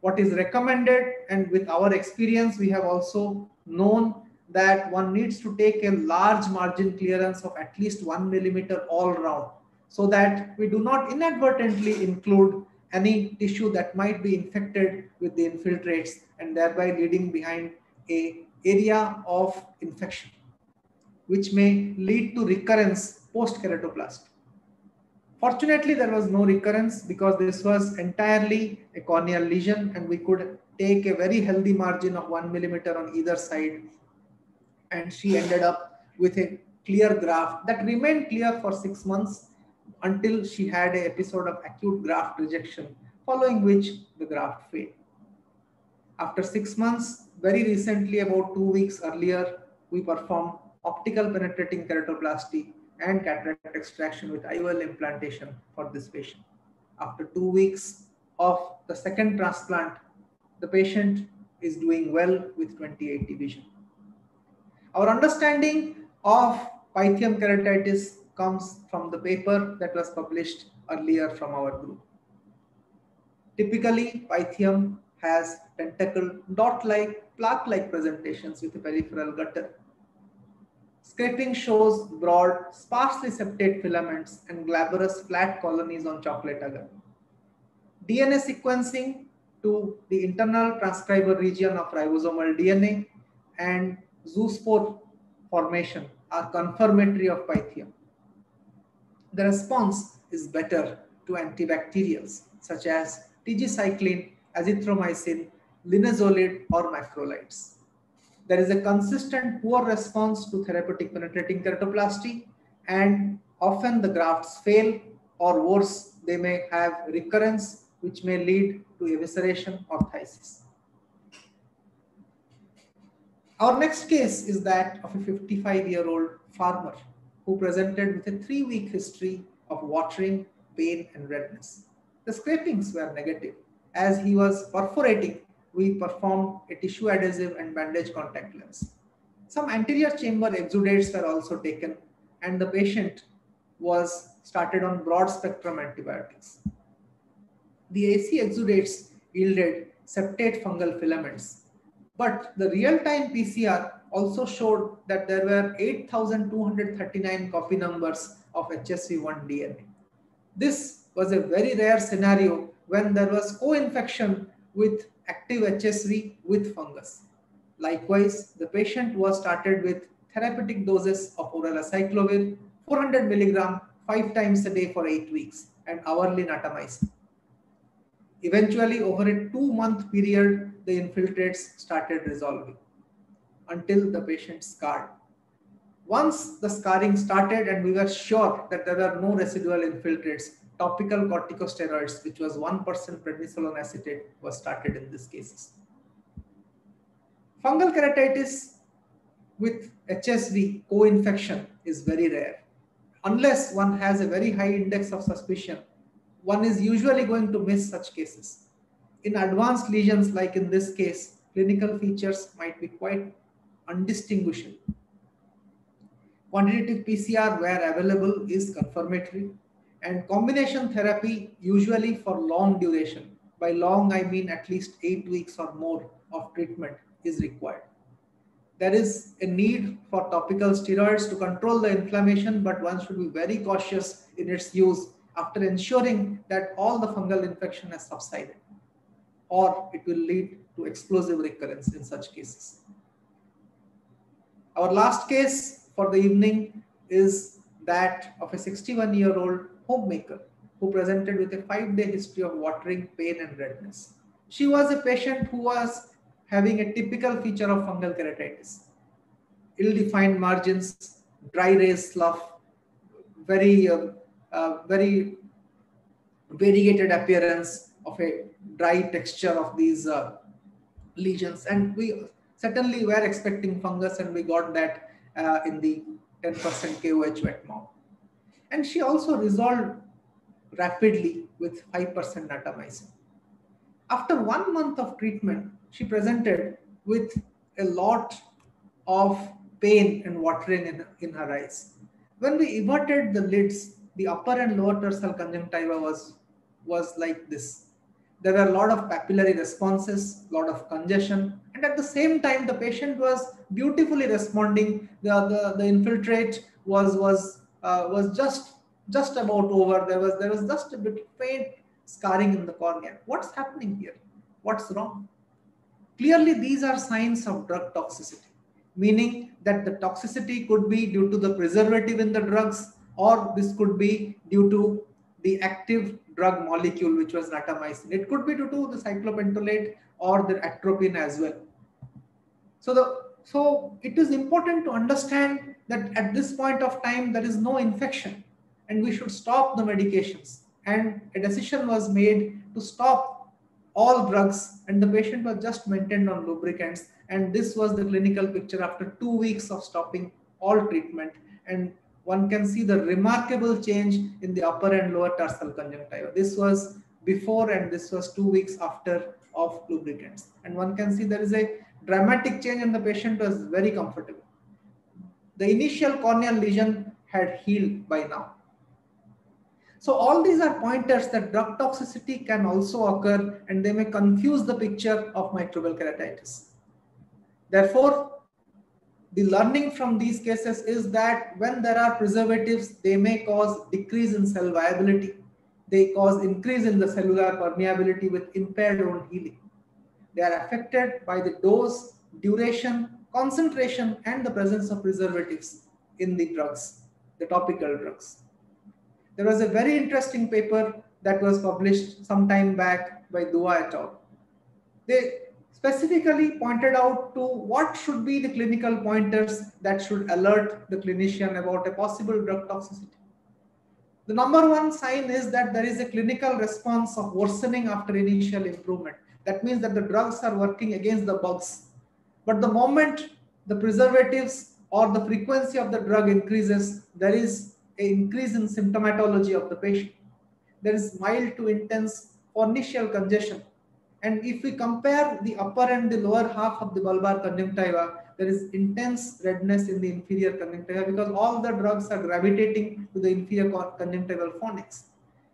S1: What is recommended and with our experience, we have also known that one needs to take a large margin clearance of at least one millimeter all round so that we do not inadvertently include any tissue that might be infected with the infiltrates and thereby leading behind a area of infection which may lead to recurrence post keratoplasty. Fortunately, there was no recurrence because this was entirely a corneal lesion and we could take a very healthy margin of one millimeter on either side. And she ended up with a clear graft that remained clear for six months until she had an episode of acute graft rejection, following which the graft failed. After six months, very recently, about two weeks earlier, we performed optical penetrating keratoplasty and cataract extraction with IOL implantation for this patient. After two weeks of the second transplant, the patient is doing well with 20/80 vision. Our understanding of pythium keratitis comes from the paper that was published earlier from our group. Typically, pythium has tentacle dot-like, plaque-like presentations with a peripheral gutter Scraping shows broad, sparsely septate filaments and glabrous flat colonies on chocolate agar. DNA sequencing to the internal transcriber region of ribosomal DNA and zoospore formation are confirmatory of Pythium. The response is better to antibacterials such as tigecycline, azithromycin, linezolid, or macrolides there is a consistent poor response to therapeutic penetrating keratoplasty and often the grafts fail or worse, they may have recurrence which may lead to evisceration or phthisis. Our next case is that of a 55-year-old farmer who presented with a three-week history of watering, pain, and redness. The scrapings were negative as he was perforating we performed a tissue adhesive and bandage contact lens. Some anterior chamber exudates were also taken and the patient was started on broad spectrum antibiotics. The AC exudates yielded septate fungal filaments, but the real-time PCR also showed that there were 8,239 copy numbers of HSV1 DNA. This was a very rare scenario when there was co-infection with active HSV with fungus. Likewise, the patient was started with therapeutic doses of oral acyclovir, 400 milligram, five times a day for eight weeks, and hourly natamycin. Eventually, over a two-month period, the infiltrates started resolving until the patient scarred. Once the scarring started and we were sure that there were no residual infiltrates, topical corticosteroids, which was 1% prednisolone acetate, was started in these cases. Fungal keratitis with HSV co-infection is very rare. Unless one has a very high index of suspicion, one is usually going to miss such cases. In advanced lesions, like in this case, clinical features might be quite undistinguishable. Quantitative PCR where available is confirmatory and combination therapy usually for long duration. By long, I mean at least eight weeks or more of treatment is required. There is a need for topical steroids to control the inflammation, but one should be very cautious in its use after ensuring that all the fungal infection has subsided, or it will lead to explosive recurrence in such cases. Our last case for the evening is that of a 61 year old homemaker who presented with a five-day history of watering, pain, and redness. She was a patient who was having a typical feature of fungal keratitis. Ill-defined margins, dry raised slough, very, uh, uh, very variegated appearance of a dry texture of these uh, lesions. And we certainly were expecting fungus and we got that uh, in the 10% KOH wet mount. And she also resolved rapidly with 5% natamycin. After one month of treatment, she presented with a lot of pain and watering in, in her eyes. When we inverted the lids, the upper and lower tarsal conjunctiva was, was like this. There were a lot of papillary responses, a lot of congestion, and at the same time, the patient was beautifully responding. The, the, the infiltrate was, was, uh, was just, just about over. There was, there was just a bit faint scarring in the cornea. What's happening here? What's wrong? Clearly, these are signs of drug toxicity, meaning that the toxicity could be due to the preservative in the drugs, or this could be due to the active drug molecule, which was natamycin. It could be due to the cyclopentolate or the atropine as well. So the so it is important to understand that at this point of time there is no infection and we should stop the medications. And a decision was made to stop all drugs and the patient was just maintained on lubricants and this was the clinical picture after two weeks of stopping all treatment and one can see the remarkable change in the upper and lower tarsal conjunctiva. This was before and this was two weeks after of lubricants and one can see there is a dramatic change and the patient was very comfortable. The initial corneal lesion had healed by now so all these are pointers that drug toxicity can also occur and they may confuse the picture of microbial keratitis. Therefore, the learning from these cases is that when there are preservatives, they may cause decrease in cell viability. They cause increase in the cellular permeability with impaired wound healing. They are affected by the dose, duration, concentration, and the presence of preservatives in the drugs, the topical drugs. There was a very interesting paper that was published some time back by Dua et al. They specifically pointed out to what should be the clinical pointers that should alert the clinician about a possible drug toxicity. The number one sign is that there is a clinical response of worsening after initial improvement. That means that the drugs are working against the bugs. But the moment the preservatives or the frequency of the drug increases, there is an increase in symptomatology of the patient. There is mild to intense cornicial congestion. And if we compare the upper and the lower half of the bulbar conjunctiva, there is intense redness in the inferior conjunctiva because all the drugs are gravitating to the inferior conjunctival fornix.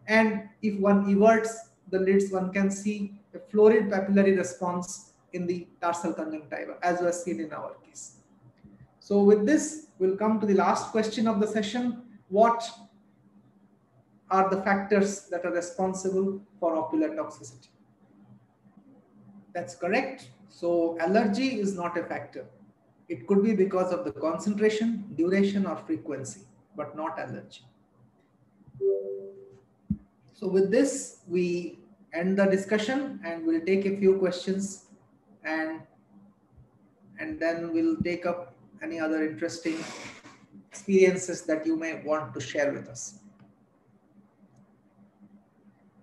S1: And if one everts the lids, one can see a florid papillary response in the tarsal conjunctiva, as was seen in our case. So with this, we'll come to the last question of the session, what are the factors that are responsible for ocular toxicity. That's correct. So allergy is not a factor. It could be because of the concentration, duration or frequency, but not allergy. So with this, we end the discussion and we'll take a few questions and, and then we'll take up any other interesting experiences that you may want to share with us.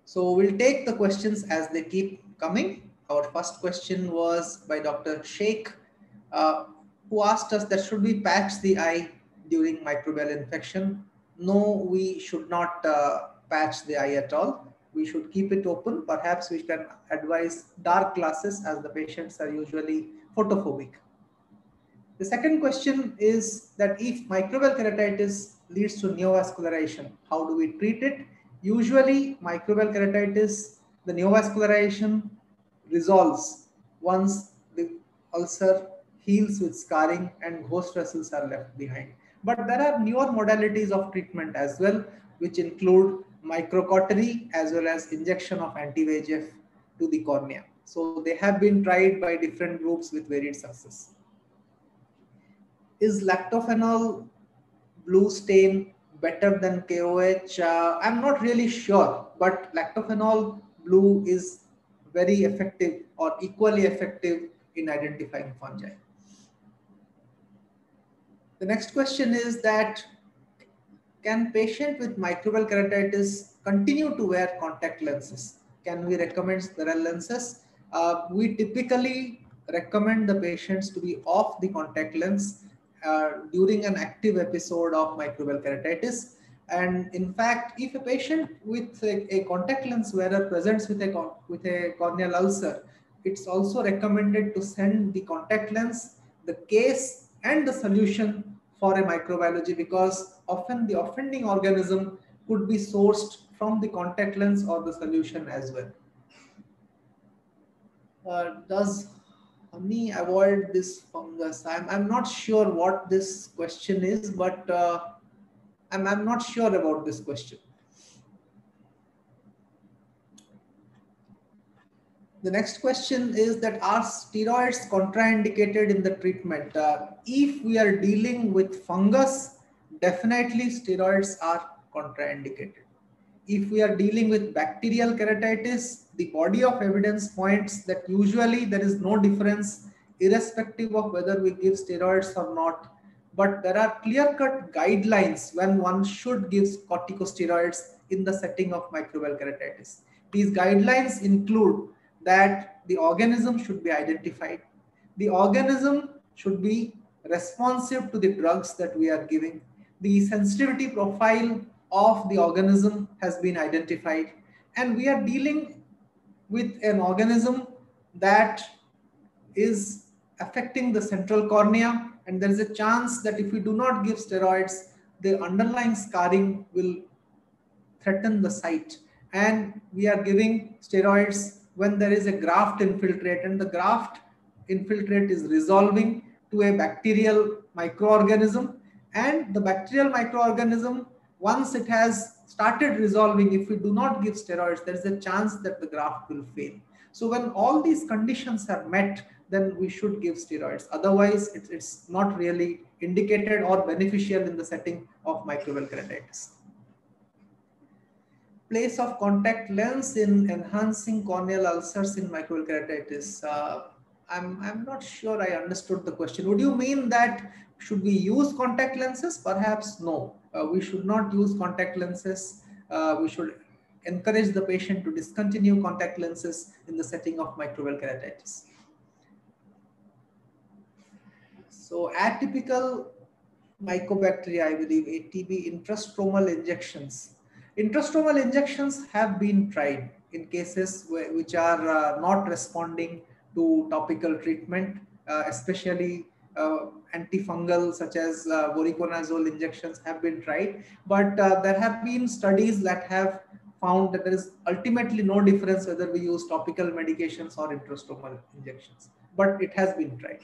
S1: So we'll take the questions as they keep coming. Our first question was by Dr. Sheikh, uh, who asked us that should we patch the eye during microbial infection? No, we should not uh, patch the eye at all. We should keep it open. Perhaps we can advise dark glasses as the patients are usually photophobic. The second question is that if microbial keratitis leads to neovascularization, how do we treat it? Usually microbial keratitis, the neovascularization resolves once the ulcer heals with scarring and ghost vessels are left behind. But there are newer modalities of treatment as well, which include microcautery as well as injection of anti-VEGF to the cornea. So they have been tried by different groups with varied success is lactophenol blue stain better than KOH? Uh, I'm not really sure, but lactophenol blue is very effective or equally effective in identifying fungi. The next question is that can patient with microbial keratitis continue to wear contact lenses? Can we recommend sterile lenses? Uh, we typically recommend the patients to be off the contact lens uh, during an active episode of microbial keratitis. And in fact, if a patient with a, a contact lens wearer presents with a, with a corneal ulcer, it's also recommended to send the contact lens, the case and the solution for a microbiology because often the offending organism could be sourced from the contact lens or the solution as well. Uh, does honey avoid this fungus? I'm, I'm not sure what this question is, but uh, I'm, I'm not sure about this question. The next question is that are steroids contraindicated in the treatment? Uh, if we are dealing with fungus, definitely steroids are contraindicated. If we are dealing with bacterial keratitis, the body of evidence points that usually there is no difference irrespective of whether we give steroids or not. But there are clear-cut guidelines when one should give corticosteroids in the setting of microbial keratitis. These guidelines include that the organism should be identified. The organism should be responsive to the drugs that we are giving. The sensitivity profile of the organism has been identified. And we are dealing with an organism that is affecting the central cornea. And there is a chance that if we do not give steroids, the underlying scarring will threaten the sight. And we are giving steroids when there is a graft infiltrate and the graft infiltrate is resolving to a bacterial microorganism and the bacterial microorganism once it has started resolving if we do not give steroids there is a chance that the graft will fail. So when all these conditions are met then we should give steroids. Otherwise it's, not really indicated or beneficial in the setting of microbial keratitis place of contact lens in enhancing corneal ulcers in microbial keratitis? Uh, I'm, I'm not sure I understood the question. Would you mean that should we use contact lenses? Perhaps no. Uh, we should not use contact lenses. Uh, we should encourage the patient to discontinue contact lenses in the setting of microbial keratitis. So atypical mycobacteria, I believe, ATB intrastromal injections Intrastromal injections have been tried in cases which are uh, not responding to topical treatment, uh, especially uh, antifungal such as uh, voriconazole injections have been tried. But uh, there have been studies that have found that there is ultimately no difference whether we use topical medications or intrastromal injections, but it has been tried.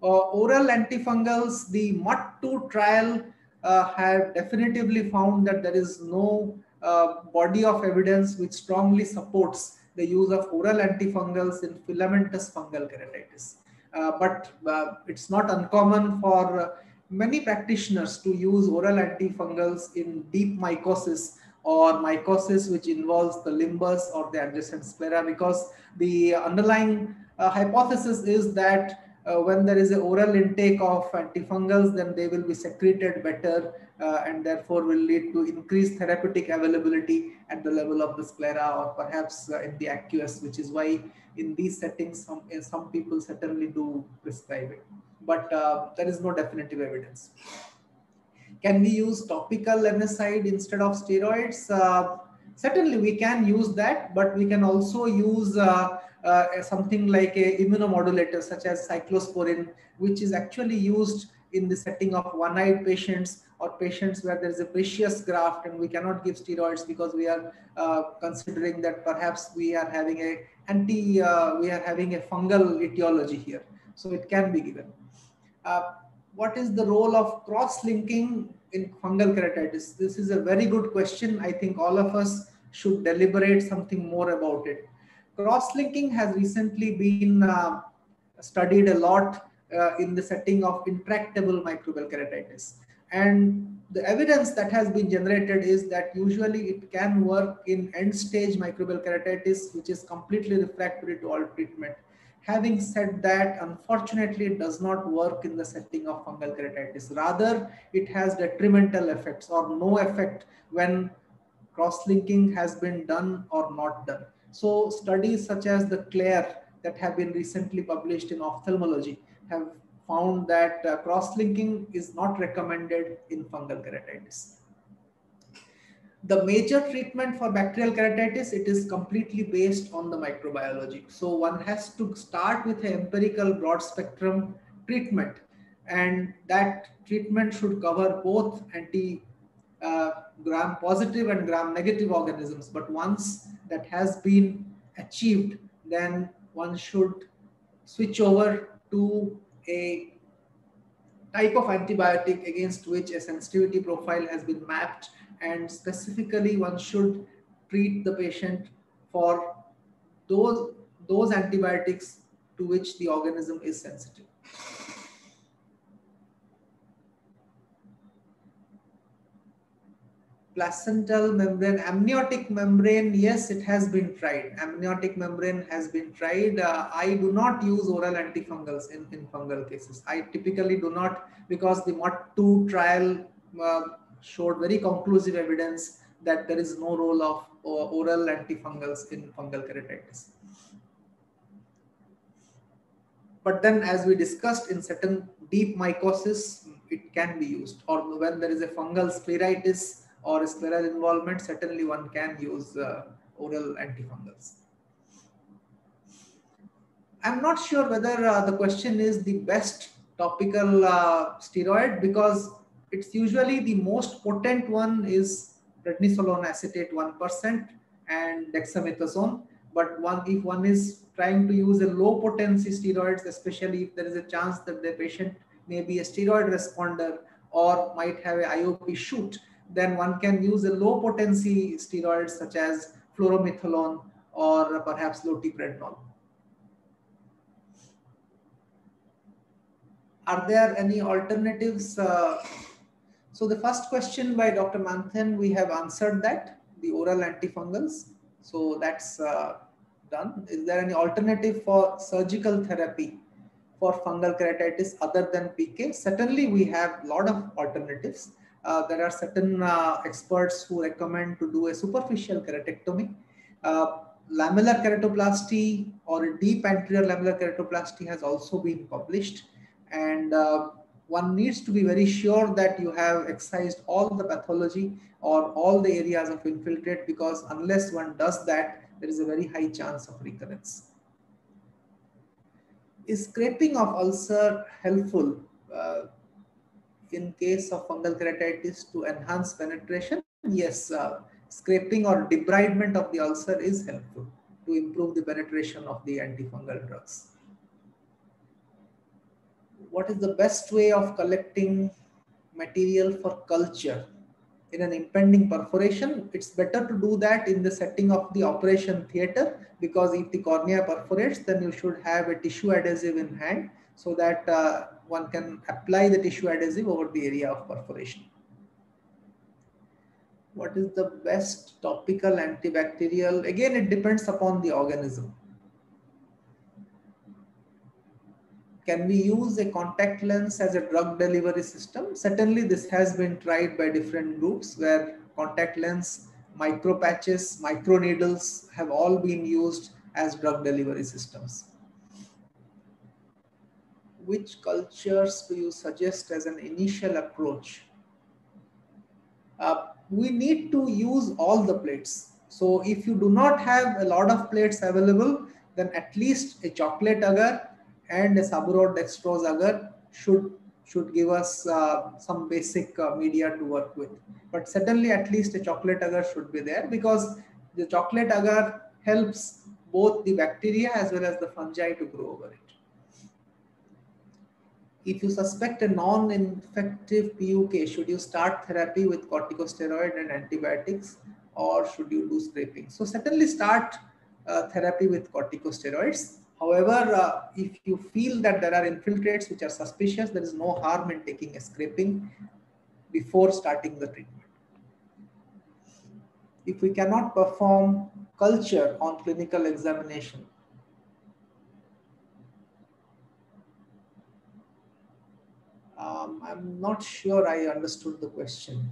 S1: Uh, oral antifungals, the MUTT2 trial uh, have definitively found that there is no uh, body of evidence which strongly supports the use of oral antifungals in filamentous fungal keratitis. Uh, but uh, it's not uncommon for uh, many practitioners to use oral antifungals in deep mycosis or mycosis which involves the limbus or the adjacent sclera because the underlying uh, hypothesis is that uh, when there is an oral intake of antifungals, then they will be secreted better uh, and therefore will lead to increased therapeutic availability at the level of the sclera or perhaps uh, in the aqueous, which is why in these settings, some, uh, some people certainly do prescribe it. But uh, there is no definitive evidence. Can we use topical NSAID instead of steroids? Uh, certainly we can use that, but we can also use uh, something like a immunomodulator such as cyclosporin, which is actually used in the setting of one-eyed patients or patients where there is a precious graft and we cannot give steroids because we are uh, considering that perhaps we are having a anti uh, we are having a fungal etiology here. So it can be given. Uh, what is the role of cross-linking in fungal keratitis? This is a very good question. I think all of us should deliberate something more about it Cross-linking has recently been uh, studied a lot uh, in the setting of intractable microbial keratitis. And the evidence that has been generated is that usually it can work in end stage microbial keratitis, which is completely refractory to all treatment. Having said that, unfortunately, it does not work in the setting of fungal keratitis. Rather, it has detrimental effects or no effect when cross-linking has been done or not done. So studies such as the CLAIR that have been recently published in ophthalmology have found that uh, cross-linking is not recommended in fungal keratitis. The major treatment for bacterial keratitis, it is completely based on the microbiology. So one has to start with an empirical broad spectrum treatment and that treatment should cover both anti uh, gram positive and gram negative organisms. But once that has been achieved, then one should switch over to a type of antibiotic against which a sensitivity profile has been mapped and specifically one should treat the patient for those, those antibiotics to which the organism is sensitive. Placental membrane, amniotic membrane, yes, it has been tried. Amniotic membrane has been tried. Uh, I do not use oral antifungals in, in fungal cases. I typically do not because the MUTT2 trial uh, showed very conclusive evidence that there is no role of uh, oral antifungals in fungal keratitis. But then as we discussed in certain deep mycosis, it can be used or when there is a fungal scleritis or scleral involvement, certainly one can use uh, oral antifungals. I'm not sure whether uh, the question is the best topical uh, steroid because it's usually the most potent one is prednisolone acetate 1% and dexamethasone. But one, if one is trying to use a low potency steroids, especially if there is a chance that the patient may be a steroid responder or might have a IOP shoot, then one can use a low potency steroids such as fluorometholone or perhaps loteprednol. Are there any alternatives? Uh, so the first question by Dr. Manthan, we have answered that, the oral antifungals. So that's uh, done. Is there any alternative for surgical therapy for fungal keratitis other than PK? Certainly we have a lot of alternatives. Uh, there are certain uh, experts who recommend to do a superficial keratectomy. Uh, lamellar keratoplasty or a deep anterior lamellar keratoplasty has also been published. And uh, one needs to be very sure that you have excised all the pathology or all the areas of infiltrate because unless one does that, there is a very high chance of recurrence. Is scraping of ulcer helpful? In case of fungal keratitis to enhance penetration, yes, uh, scraping or debridement of the ulcer is helpful to improve the penetration of the antifungal drugs. What is the best way of collecting material for culture? In an impending perforation, it's better to do that in the setting of the operation theater because if the cornea perforates, then you should have a tissue adhesive in hand so that uh, one can apply the tissue adhesive over the area of perforation. What is the best topical antibacterial? Again, it depends upon the organism. Can we use a contact lens as a drug delivery system? Certainly this has been tried by different groups where contact lens, micro patches, micro needles have all been used as drug delivery systems which cultures do you suggest as an initial approach? Uh, we need to use all the plates. So if you do not have a lot of plates available, then at least a chocolate agar and a sabouraud dextrose agar should should give us uh, some basic uh, media to work with. But certainly at least a chocolate agar should be there because the chocolate agar helps both the bacteria as well as the fungi to grow over it if you suspect a non-infective PUK, should you start therapy with corticosteroid and antibiotics or should you do scraping? So certainly start uh, therapy with corticosteroids. However, uh, if you feel that there are infiltrates which are suspicious, there is no harm in taking a scraping. before starting the treatment. If we cannot perform culture on clinical examination, um, I'm not sure I understood the question.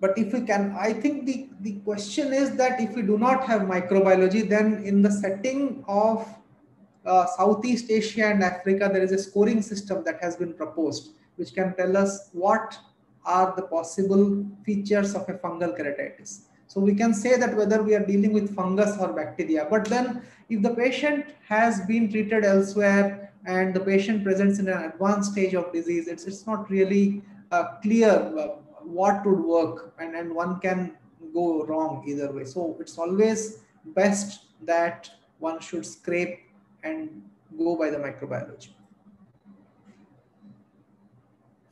S1: But if we can, I think the, the question is that if we do not have microbiology, then in the setting of uh, Southeast Asia and Africa, there is a scoring system that has been proposed, which can tell us what are the possible features of a fungal keratitis. So we can say that whether we are dealing with fungus or bacteria, but then if the patient has been treated elsewhere and the patient presents in an advanced stage of disease, it's, it's not really uh, clear uh, what would work and, and one can go wrong either way. So it's always best that one should scrape and go by the microbiology.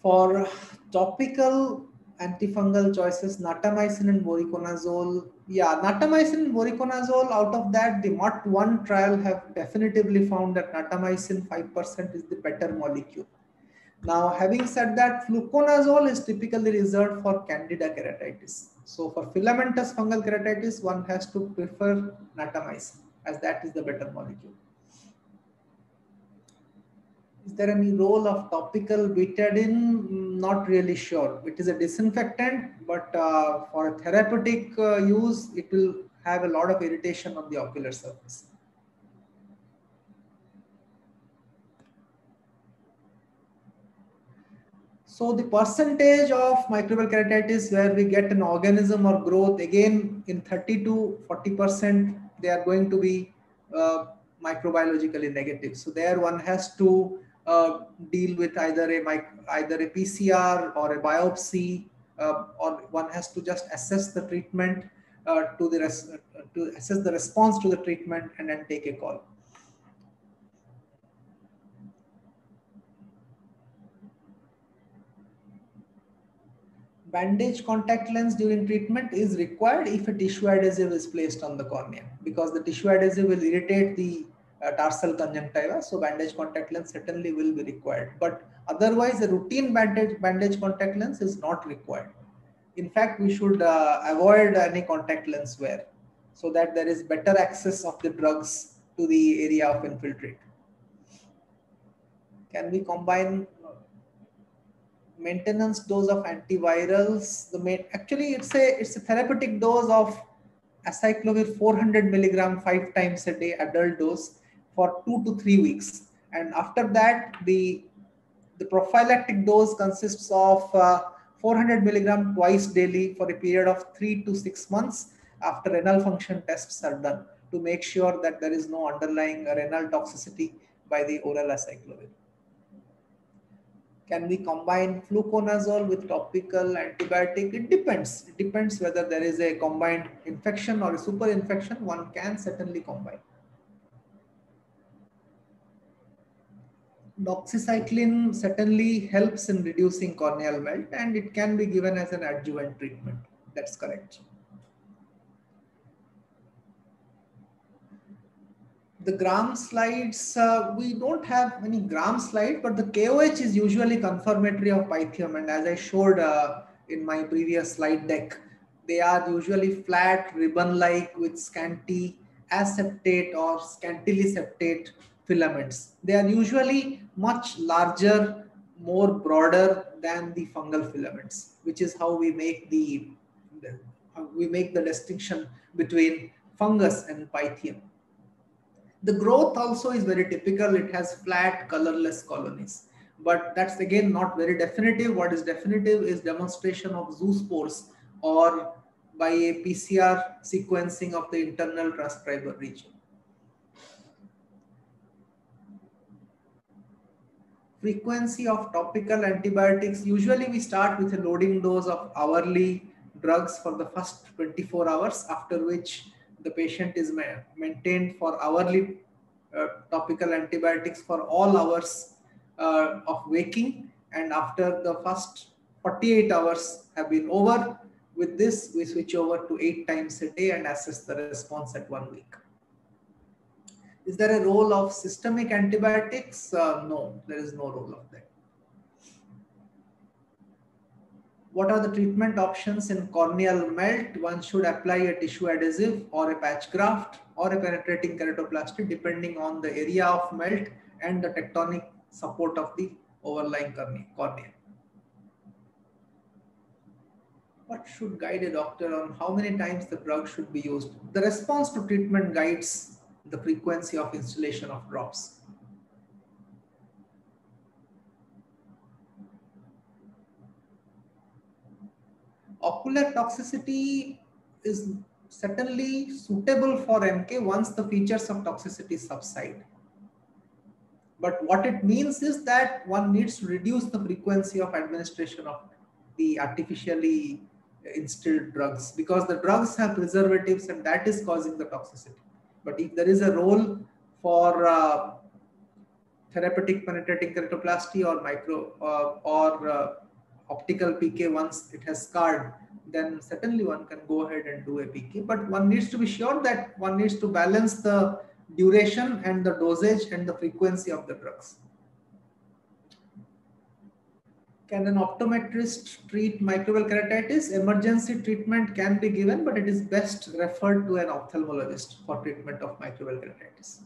S1: For topical antifungal choices, natamycin and voriconazole. Yeah, natamycin and voriconazole, out of that, the MUTT1 trial have definitively found that natamycin 5% is the better molecule. Now, having said that, fluconazole is typically reserved for candida keratitis. So for filamentous fungal keratitis, one has to prefer natamycin as that is the better molecule. Is there any role of topical betadine? Not really sure. It is a disinfectant, but uh, for therapeutic uh, use, it will have a lot of irritation on the ocular surface. So the percentage of microbial keratitis where we get an organism or growth again in 30 to 40% they are going to be uh, microbiologically negative. So there one has to uh, deal with either a either a PCR or a biopsy uh, or one has to just assess the treatment uh, to the to assess the response to the treatment and then take a call. bandage contact lens during treatment is required if a tissue adhesive is placed on the cornea because the tissue adhesive will irritate the tarsal conjunctiva. So bandage contact lens certainly will be required. But otherwise a routine bandage, bandage contact lens is not required. In fact, we should uh, avoid any contact lens wear so that there is better access of the drugs to the area of infiltrate. Can we combine maintenance dose of antivirals. The main actually it's a it's a therapeutic dose of acyclovir 400 milligram five times a day adult dose for two to three weeks, and after that the the prophylactic dose consists of uh, 400 milligram twice daily for a period of three to six months after renal function tests are done to make sure that there is no underlying renal toxicity by the oral acyclovir. Can we combine fluconazole with topical antibiotic? It depends. It depends whether there is a combined infection or a super infection. One can certainly combine. Doxycycline certainly helps in reducing corneal melt and it can be given as an adjuvant treatment. That's correct. the gram slides, uh, we don't have any gram slide, but the KOH is usually confirmatory of pythium. And as I showed uh, in my previous slide deck, they are usually flat, ribbon-like with scanty aseptate or scantily septate filaments. They are usually much larger, more broader than the fungal filaments, which is how we make the, the we make the distinction between fungus and pythium. The growth also is very typical. It has flat colorless colonies, but that's again not very definitive. What is definitive is demonstration of zoospores or by a PCR sequencing of the internal transcriber region. Frequency of topical antibiotics. Usually we start with a loading dose of hourly drugs for the first 24 hours, after which the patient is ma maintained for hourly uh, topical antibiotics for all hours uh, of waking and after the first 48 hours have been over with this we switch over to eight times a day and assess the response at one week Is there a role of systemic antibiotics? Uh, no, there is no role of that. What are the treatment options in corneal melt? One should apply a tissue adhesive or a patch graft or a penetrating keratoplasty depending on the area of melt and the tectonic support of the overlying cornea. What should guide a doctor on how many times the drug should be used? The response to treatment guides the frequency of instillation of drops. Ocular toxicity is certainly suitable for MK once the features of toxicity subside. But what it means is that one needs to reduce the frequency of administration of the artificially instilled drugs because the drugs have preservatives and that is causing the toxicity. But if there is a role for uh, therapeutic penetrating keratoplasty or micro uh, or uh, optical PK once it has scarred, then certainly one can go ahead and do a PK. But one needs to be sure that one needs to balance the duration and the dosage and the frequency of the drugs. Can an optometrist treat microbial keratitis? Emergency treatment can be given, but it is best referred to an ophthalmologist for treatment of microbial keratitis.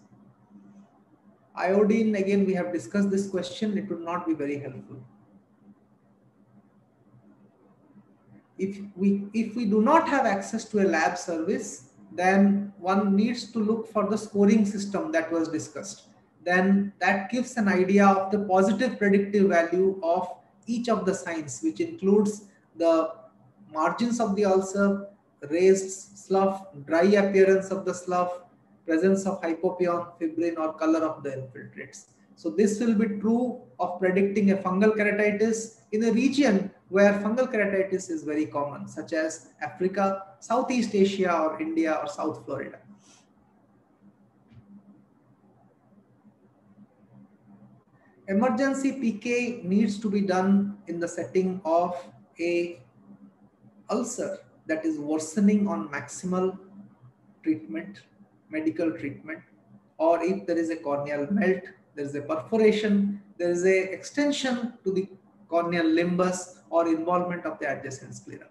S1: Iodine, again, we have discussed this question. It would not be very helpful. If we, if we do not have access to a lab service, then one needs to look for the scoring system that was discussed. Then that gives an idea of the positive predictive value of each of the signs, which includes the margins of the ulcer, raised slough, dry appearance of the slough, presence of hypopyon, fibrin, or color of the infiltrates. So this will be true of predicting a fungal keratitis in a region where fungal keratitis is very common, such as Africa, Southeast Asia, or India, or South Florida. Emergency PK needs to be done in the setting of a ulcer that is worsening on maximal treatment, medical treatment, or if there is a corneal melt, there is a perforation, there is a extension to the corneal limbus or involvement of the adjacent sclera.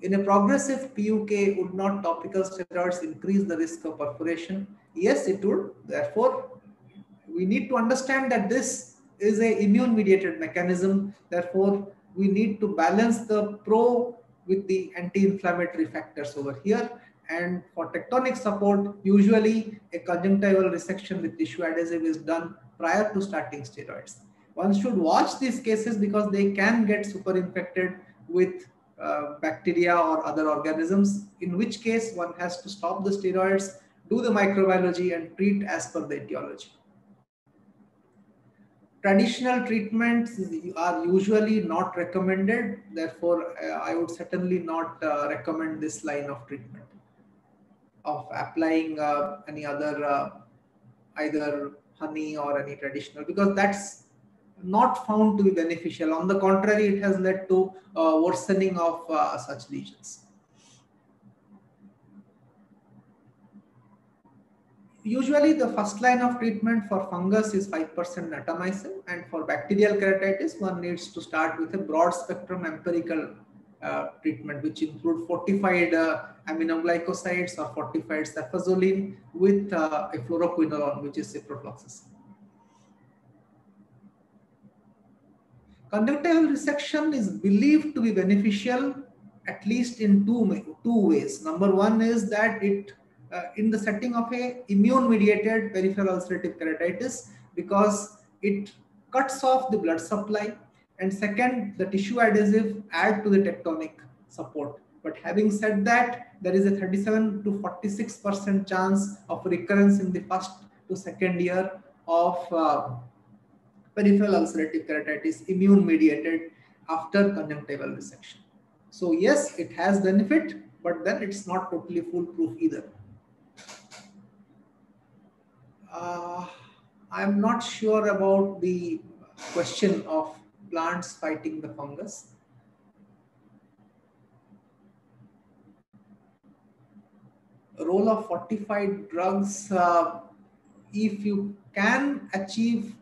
S1: In a progressive PUK, would not topical steroids increase the risk of perforation? Yes, it would. Therefore, we need to understand that this is a immune mediated mechanism. Therefore, we need to balance the pro with the anti-inflammatory factors over here. And for tectonic support, usually a conjunctival resection with tissue adhesive is done prior to starting steroids. One should watch these cases because they can get super infected with uh, bacteria or other organisms, in which case one has to stop the steroids, do the microbiology and treat as per the etiology. Traditional treatments are usually not recommended. Therefore, uh, I would certainly not uh, recommend this line of treatment of applying uh, any other uh, either honey or any traditional because that's not found to be beneficial. On the contrary, it has led to uh, worsening of uh, such lesions. Usually the first line of treatment for fungus is 5% natamycin and for bacterial keratitis one needs to start with a broad spectrum empirical uh, treatment which include fortified uh, aminoglycosides or fortified cefazolin with uh, a fluoroquinolone which is ciprofloxacin. Conjunctival resection is believed to be beneficial at least in two, two ways. Number one is that it uh, in the setting of a immune mediated peripheral ulcerative keratitis because it cuts off the blood supply and second the tissue adhesive add to the tectonic support but having said that there is a 37 to 46 percent chance of recurrence in the first to second year of uh, peripheral ulcerative keratitis immune mediated after conjunctival resection. So yes, it has benefit, but then it's not totally foolproof either. Uh, I'm not sure about the question of plants fighting the fungus. role of fortified drugs, uh, if you can achieve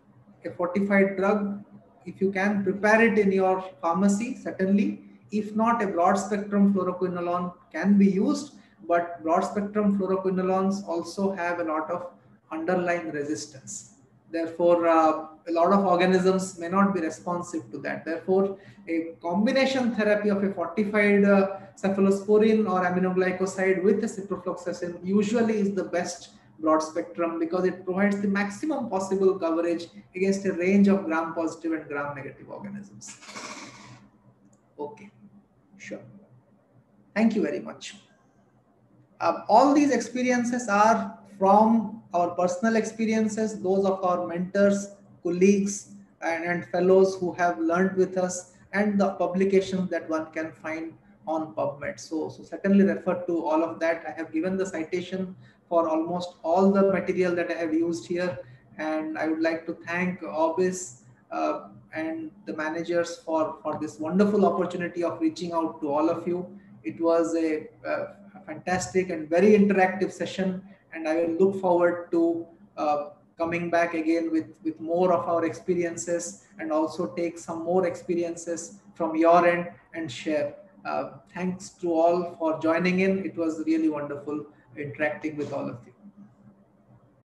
S1: a fortified drug, if you can prepare it in your pharmacy, certainly. If not, a broad spectrum fluoroquinolone can be used, but broad spectrum fluoroquinolones also have a lot of underlying resistance. Therefore, uh, a lot of organisms may not be responsive to that. Therefore, a combination therapy of a fortified uh, cephalosporin or aminoglycoside with a ciprofloxacin usually is the best broad spectrum because it provides the maximum possible coverage against a range of gram positive and gram negative organisms. Okay, sure. Thank you very much. Uh, all these experiences are from our personal experiences, those of our mentors, colleagues, and, and fellows who have learned with us, and the publications that one can find on PubMed. So, so certainly refer to all of that. I have given the citation for almost all the material that I have used here. And I would like to thank Orbis uh, and the managers for, for this wonderful opportunity of reaching out to all of you. It was a, a fantastic and very interactive session. And I will look forward to uh, coming back again with, with more of our experiences and also take some more experiences from your end and share. Uh, thanks to all for joining in. It was really wonderful interacting with all of.